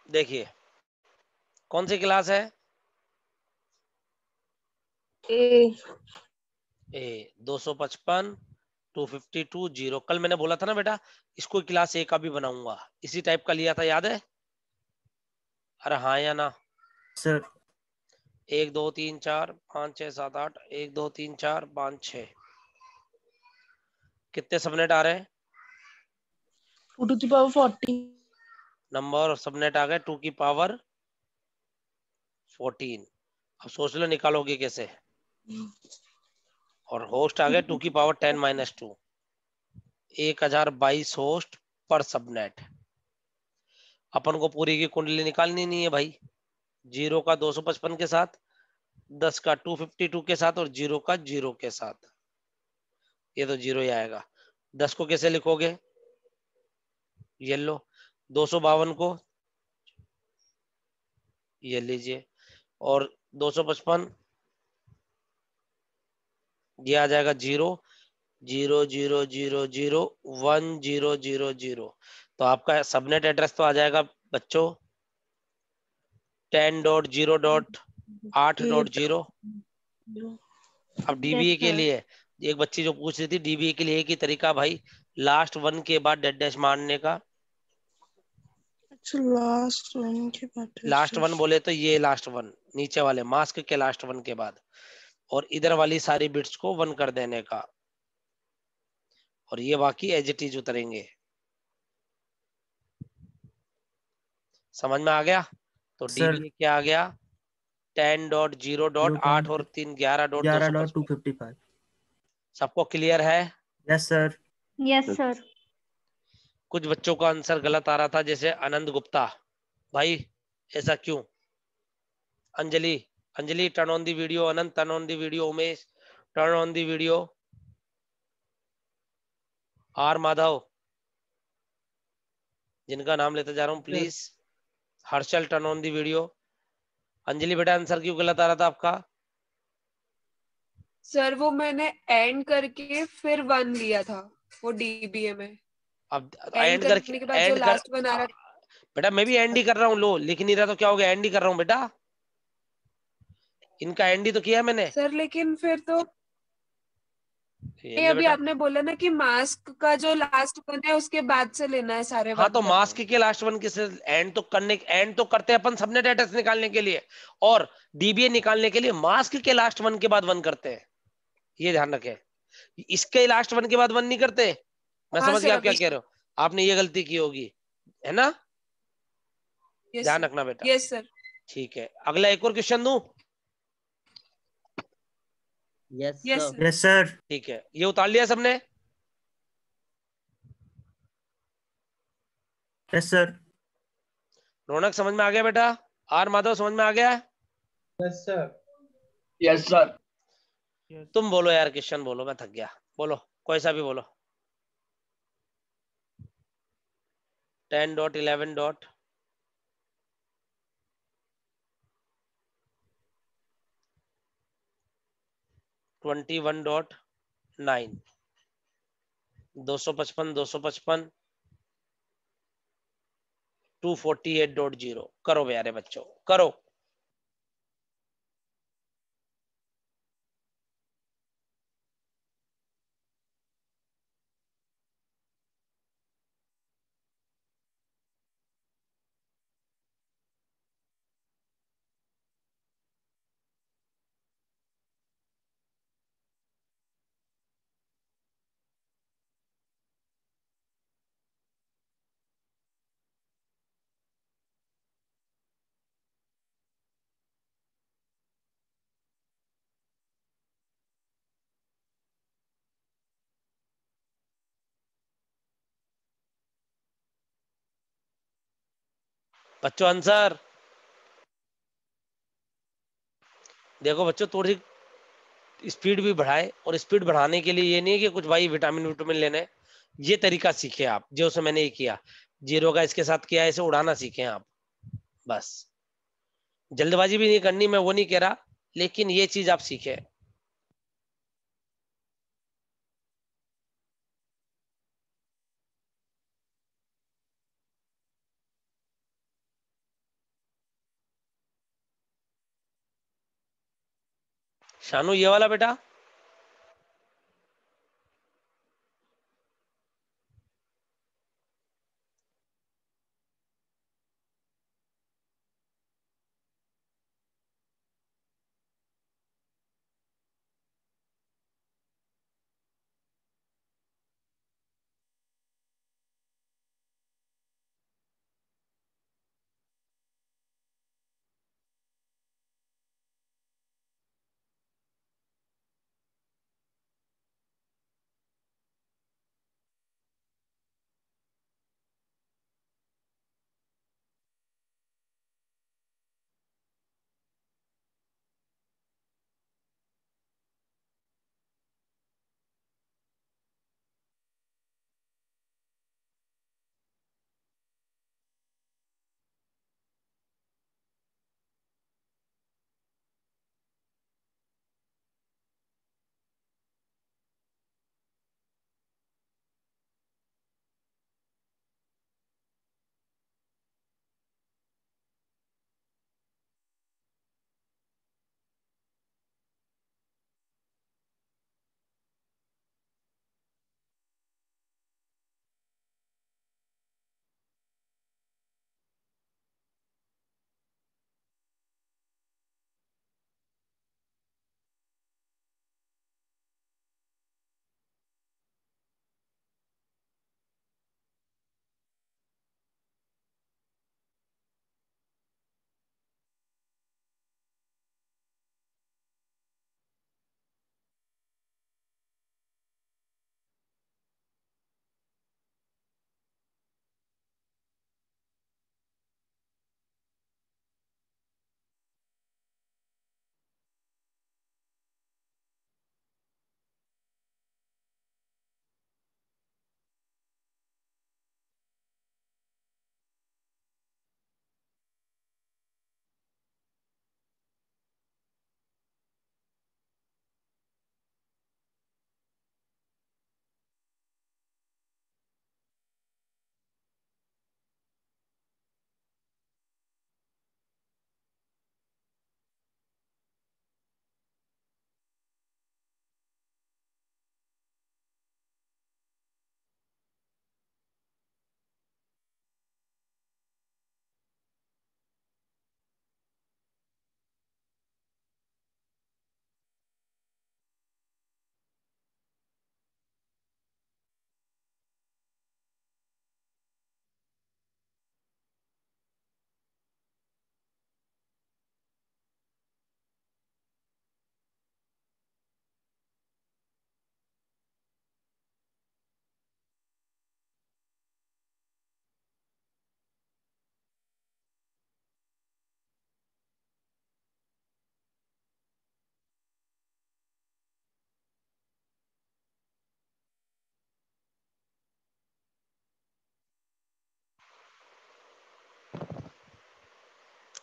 Speaker 1: देखिए कौन सी क्लास है?
Speaker 12: ए।
Speaker 1: ए दो सौ पचपन टू फिफ्टी टू ज़ीरो। कल मैंने बोला था ना बेटा इसको क्लास ए का भी बनाऊँगा। इसी टाइप का लिया था याद है? अरे हाँ या ना?
Speaker 4: सर।
Speaker 1: एक दो तीन चार पाँच छह सात आठ एक दो तीन चार पाँच छ। कितने सबनेट आ रहे हैं?
Speaker 12: Two to the power forty
Speaker 1: number और सबनेट आ गए टू की पावर फोर्टीन। अब सोच लो निकालोगे कैसे? और होस्ट आ गए टू की पावर टेन माइनस टू। एक हज़ार बाईस होस्ट पर सबनेट। अपन को पूरी की कुंडली निकालनी नहीं है भाई। ज़ीरो का दो सौ पचपन के साथ दस का टू फिफ्टी टू के साथ और ज़ीरो का ज़ीरो के साथ। ये तो ज़ीरो ही आएगा। दस को कैसे लिखोगे? ये लो दो सौ बावन को। ये लीजिए। और दो सौ पचपन ये आ जाएगा zero. Zero zero zero zero one zero zero zero. तो आपका सबनेट एड्रेस तो आ जाएगा बच्चों। टेन डॉट ज़ीरो डॉट आठ डॉट ज़ीरो। अब डीबीए के लिए एक बच्ची जो पूछ रही थी डीबीए के लिए एक ही तरीका भाई। लास्ट वन के बाद डेड डैश मारने का।
Speaker 12: लास्ट वन के बाद
Speaker 1: लास्ट वन बोले तो ये लास्ट वन नीचे वाले मास्क के लास्ट वन के बाद। और इधर वाली सारी बिट्स को वन कर देने का। और ये बाकी एज इट इज़ उतरेंगे। समझ में आ गया? तो डी क्या आ गया? टेन डॉट ज़ीरो डॉट आठ और तीन ग्यारह डॉट
Speaker 4: ग्यारह डॉट टू फिफ्टी फाइव
Speaker 1: सबको क्लियर है?
Speaker 4: यस सर
Speaker 8: यस सर
Speaker 1: कुछ बच्चों का आंसर गलत आ रहा था, जैसे आनंद गुप्ता। भाई, ऐसा क्यों? Anjali Anjali turn on the video Anant turn on the video Umesh turn on the video R Madhav, जिनका नाम लेते जा रहा हूँ please Harshal turn on the video Anjali, बेटा, आंसर क्यों गलत आ रहा था आपका?
Speaker 12: सर, वो मैंने एंड करके फिर वन लिया था, वो डीबीए में।
Speaker 1: अब
Speaker 12: एंड
Speaker 1: करके एंड कर
Speaker 12: लास्ट वन आ रहा
Speaker 1: बेटा मैं भी एंड ही कर रहा हूँ लो लिख नहीं रहा तो क्या हो गया? एंड ही कर रहा हूँ बेटा। इनका एंड ही तो किया मैंने।
Speaker 12: सर लेकिन फिर तो
Speaker 1: ये
Speaker 12: नहीं अभी आपने बोला ना कि मास्क का जो लास्ट वन है उसके बाद से लेना है सारे
Speaker 1: हाँ तो मास्क के लास्ट वन किस एंड तो करने एंड तो करते हैं अपन सबने डेटा निकालने के लिए। और डीबीए निकालने के लिए मास्क के लास्ट वन के बाद वन करते हैं। ये ध्यान रखें। इसके लास्ट वन के बाद वन नहीं करते। मैं
Speaker 12: हाँ
Speaker 1: समझ गया आप क्या कह रहे हो। आपने ये गलती की होगी है ना? ध्यान रखना बेटा।
Speaker 12: यस सर
Speaker 1: ठीक है अगला एक और क्वेश्चन दूँ?
Speaker 5: Yes
Speaker 12: yes
Speaker 5: sir
Speaker 12: sir
Speaker 4: yes sir
Speaker 1: ठीक है ये उतार लिया सबने?
Speaker 4: यस सर
Speaker 1: रौनक समझ में आ गया बेटा? आर माधव समझ में आ गया?
Speaker 2: यस सर यस सर
Speaker 1: तुम बोलो यार क्वेश्चन बोलो मैं थक गया। बोलो कोई सा भी बोलो। Ten dot eleven dot twenty one dot nine दो सौ पचपन दो सौ पचपन two forty eight dot zero करो प्यारे बच्चों, करो। बच्चों, आंसर। देखो बच्चों थोड़ी स्पीड भी बढ़ाए और स्पीड बढ़ाने के लिए ये नहीं है कि कुछ भाई विटामिन विटामिन लेने ये तरीका सीखे आप, जो से मैंने ये किया। ज़ीरो का इसके साथ किया ऐसे उड़ाना सीखे आप। बस। जल्दबाजी भी नहीं करनी, मैं वो नहीं कह रहा, लेकिन ये चीज़ आप सीखे। शानू ये वाला बेटा?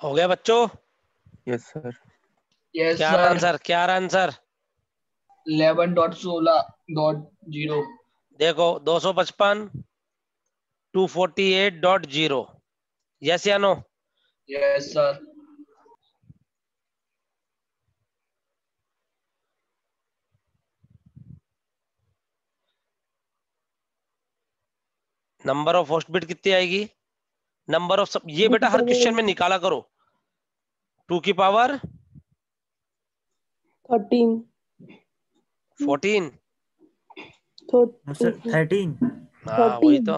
Speaker 1: हो गया बच्चों?
Speaker 11: यस सर
Speaker 2: यस
Speaker 1: क्या आंसर क्या आंसर
Speaker 2: इलेवन डॉट सोलह डॉट ज़ीरो
Speaker 1: देखो 255 248 डॉट ज़ीरो यस या no
Speaker 2: yes sir
Speaker 1: number of host bit कितनी आएगी? नंबर ऑफ़ सब ये बेटा हर क्वेश्चन में निकाला करो। टू की पावर?
Speaker 13: थर्टीन
Speaker 1: फोर्टीन
Speaker 4: थर्टीन
Speaker 1: हाँ वही तो।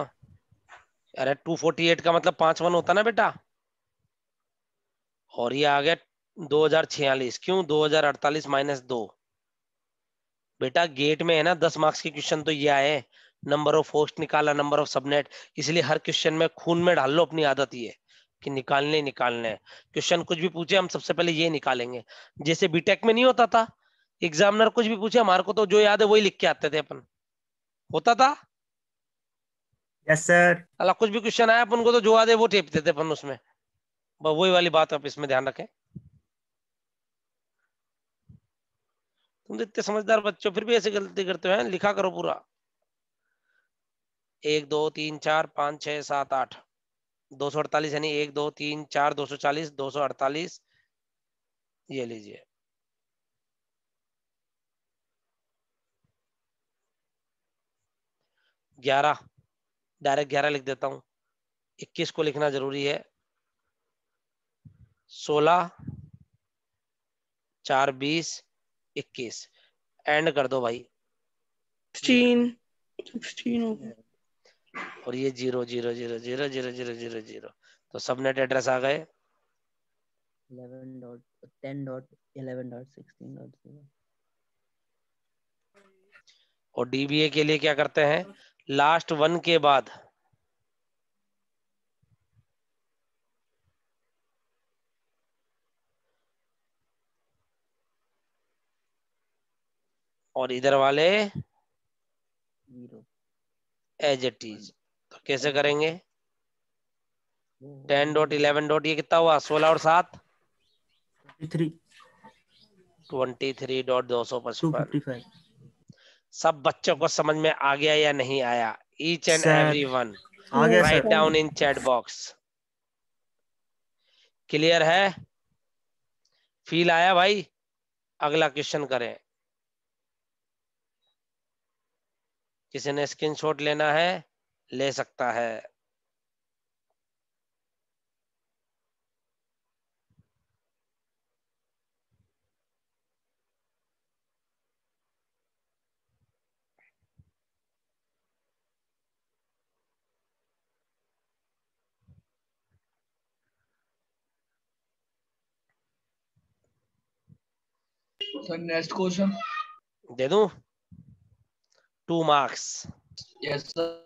Speaker 1: अरे टू फोर्टी एट का मतलब पाँच वन होता ना बेटा? और ये आ गया दो हज़ार छियालीस। क्यों? दो हज़ार अड़तालीस माइनस दो। बेटा गेट में है ना दस मार्क्स के क्वेश्चन तो ये आए नंबर ऑफ़ होस्ट निकाला नंबर ऑफ़ सबनेट इसलिए हर क्वेश्चन में खून में डाल लो अपनी आदत ये। कि निकालने निकालने क्वेश्चन कुछ भी पूछे हम सबसे पहले ये निकालेंगे। जैसे बीटेक में नहीं होता था एग्जामिनर कुछ भी पूछे हमारे को तो जो याद है वही लिख के आते थे अपन। होता था?
Speaker 4: यस सर
Speaker 1: अल्लाह कुछ भी क्वेश्चन आया अपन को तो जो याद है वो टेपते थे अपन उसमें। वही वाली बात आप इसमें ध्यान रखें। तुम तो इतने समझदार बच्चों फिर भी ऐसे गलती करते हैं? लिखा करो पूरा। एक दो तीन चार पाँच छह सात आठ। दो सौ अड़तालीस यानी एक, दो, तीन, चार, दो सौ चालीस, दो सौ अड़तालीस। ये लीजिए। ग्यारह, डायरेक्ट ग्यारह लिख देता हूँ। इक्कीस को लिखना ज़रूरी है। सोलह, चार, बीस, इक्कीस। एंड कर दो भाई।
Speaker 13: सिक्सटीन सिक्सटीन हो गया।
Speaker 1: और ये zero zero zero zero zero zero zero zero. तो सबनेट एड्रेस आ गए।
Speaker 5: 11 डॉट 10 डॉट 11 डॉट 16 डॉट 0
Speaker 1: और डीबीए के लिए क्या करते हैं? लास्ट वन के बाद। और इधर वाले?
Speaker 5: ज़ीरो।
Speaker 1: एज इट इज़ तो कैसे करेंगे? टेन डॉट इलेवन डॉट ये कितना हुआ? सोलह और सात?
Speaker 4: थ्री
Speaker 1: ट्वेंटी थ्री डॉट दो सौ पचपन। सब बच्चों को समझ में आ गया या नहीं आया? Each and every one write down in chat box clear है? फील आया भाई? अगला क्वेश्चन करें। किसी ने स्क्रीनशॉट लेना है? ले सकता है।
Speaker 2: सर नेक्स्ट क्वेश्चन
Speaker 1: दे दूँ? Two marks.
Speaker 2: Yes sir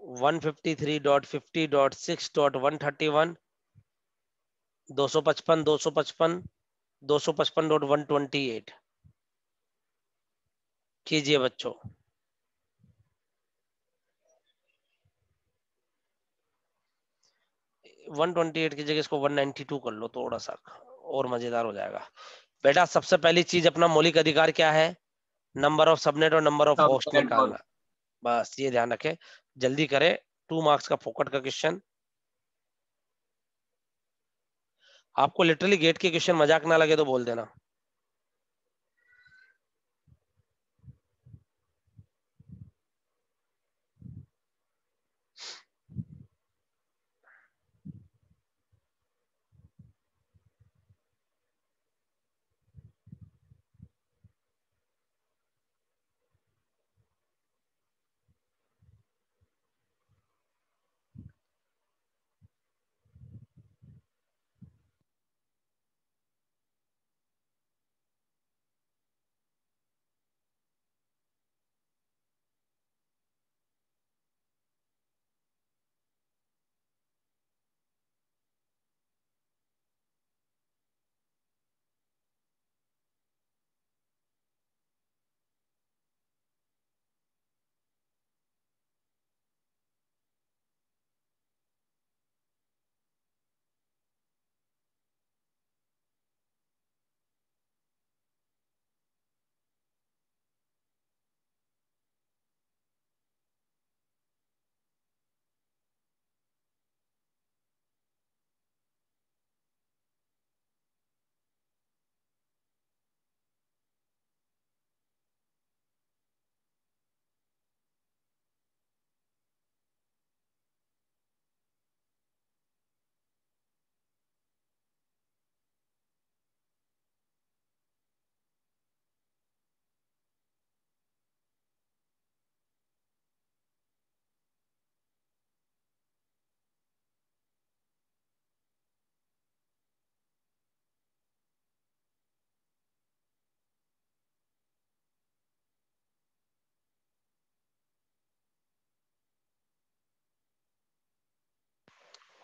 Speaker 1: one fifty three dot fifty dot six dot one thirty one दो सौ पचपन दो सौ पचपन दो सौ पचपन डॉट वन ट्वेंटी एट कीजिए बच्चों। वन ट्वेंटी एट की जगह इसको वन नाइनटी टू कर लो थोड़ा सा। और मज़ेदार हो जाएगा। बेटा सबसे पहली चीज़ अपना मौलिक अधिकार क्या है? नंबर ऑफ़ सबनेट और नंबर ऑफ़ होस्ट निकालना बस ये ध्यान रखे। जल्दी करें। टू मार्क्स का फोकट का क्वेश्चन आपको लिटरली गेट के क्वेश्चन मज़ाक ना लगे तो बोल देना।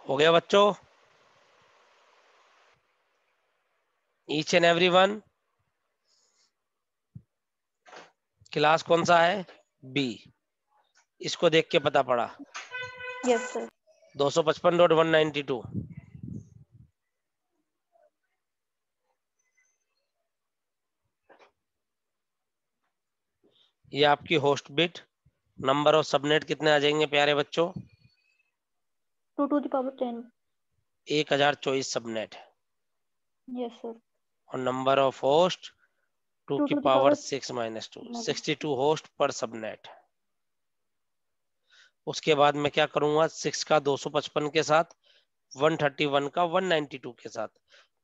Speaker 1: हो गया बच्चों। Each and every one class कौन सा है? बी इसको देख के पता पड़ा।
Speaker 8: यस सर
Speaker 1: दो सौ पचपन डॉट वन नाइनटी टू ये आपकी host bit number of subnet कितने आ जाएँगे प्यारे बच्चों?
Speaker 8: Two to the power ten.
Speaker 1: एक हज़ार चौबीस सबनेट।
Speaker 8: यस सर
Speaker 1: और नंबर ऑफ़ होस्ट टू की power six minus two. Sixty two host पर सबनेट। उसके बाद मैं क्या करूँगा? सिक्स का दो सौ पचपन के साथ वन थर्टी वन का वन नाइनटी टू के साथ।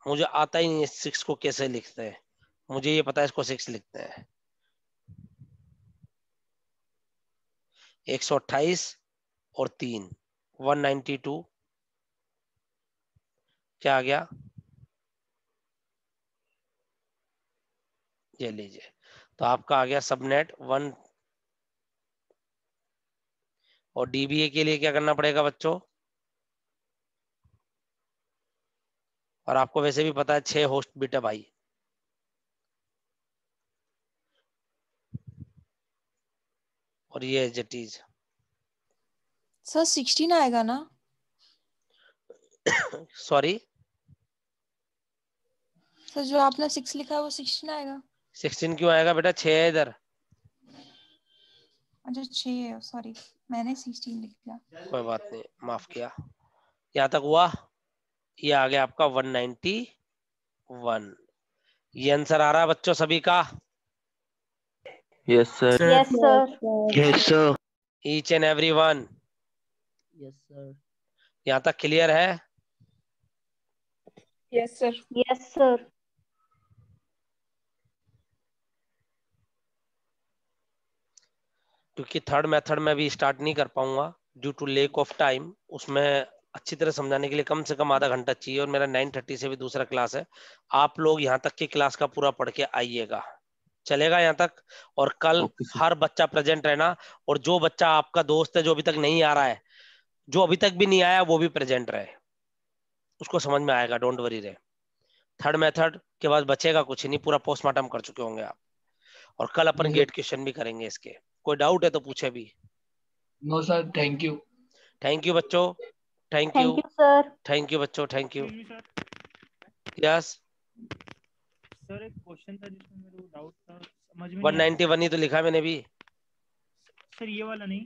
Speaker 1: मुझे आता ही नहीं है सिक्स को कैसे लिखते हैं। मुझे ये पता है इसको सिक्स लिखते हैं। एक सौ अट्ठाईस और तीन। One ninety two. क्या आ गया? ये लीजिए। तो आपका आ गया सबनेट वन। और डीबीए के लिए क्या करना पड़ेगा बच्चों? और आपको वैसे भी पता है, छह होस्ट बिट भाई। और ये जटीज।
Speaker 12: सर सिक्सटीन आएगा ना?
Speaker 1: सॉरी
Speaker 12: सर जो आपने सिक्स लिखा है वो सिक्सटीन आएगा?
Speaker 1: सिक्सटीन क्यों आएगा बेटा? छ है इधर।
Speaker 12: अच्छा छः है सॉरी मैंने सिक्सटीन लिख दिया
Speaker 1: कोई बात नहीं माफ़ किया। यहाँ तक हुआ? ये आ गया आपका 191 ये आंसर आ रहा है बच्चों सभी का?
Speaker 11: Yes sir
Speaker 8: yes sir
Speaker 11: yes sir
Speaker 1: each and every one
Speaker 5: yes sir
Speaker 1: यहाँ तक क्लियर है?
Speaker 13: यस सर
Speaker 8: यस सर
Speaker 1: क्योंकि थर्ड मेथड में भी स्टार्ट नहीं कर पाऊँगा due to lack of time उसमें अच्छी तरह समझाने के लिए कम से कम आधा घंटा चाहिए और मेरा 9:30 से भी दूसरा क्लास है। आप लोग यहाँ तक की क्लास का पूरा पढ़ के आइएगा। चलेगा यहाँ तक? और कल हर बच्चा प्रेजेंट रहना और जो बच्चा आपका दोस्त है जो अभी तक नहीं आ रहा है जो अभी तक भी नहीं आया वो भी प्रेजेंट रहे। उसको समझ में आएगा डोंट वरी रहे। थर्ड मेथड के बाद बचेगा कुछ नहीं पूरा पोस्टमार्टम कर चुके होंगे आप। और कल अपन गेट क्वेश्चन भी करेंगे इसके। कोई डाउट है तो पूछे भी।
Speaker 2: No sir thank you
Speaker 1: thank you बच्चों। Thank
Speaker 8: thank
Speaker 1: you
Speaker 8: sir
Speaker 1: thank you बच्चों थैंक यू यस
Speaker 9: सर एक क्वेश्चन था जिसमें मेरे को डाउट था समझ में नहीं
Speaker 1: 191 ही तो लिखा मैंने भी।
Speaker 9: सर ये वाला नहीं।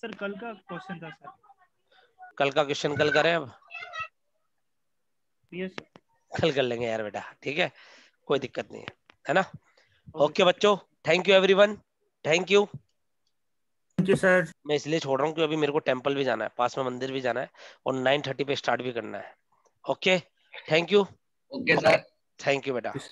Speaker 9: सर कल का क्वेश्चन था सर
Speaker 1: कल का क्वेश्चन कल करें अब?
Speaker 9: सर
Speaker 1: कल कर लेंगे यार बेटा ठीक है? कोई दिक्कत नहीं है है ना? ओके बच्चों thank you everyone thank you
Speaker 4: thank you sir
Speaker 1: मैं इसलिए छोड़ रहा हूँ क्योंकि अभी मेरे को टेंपल भी जाना है पास में मंदिर भी जाना है और 9:30 पे स्टार्ट भी करना है। Okay thank you
Speaker 2: okay sir
Speaker 1: thank you बेटा।
Speaker 4: Yes.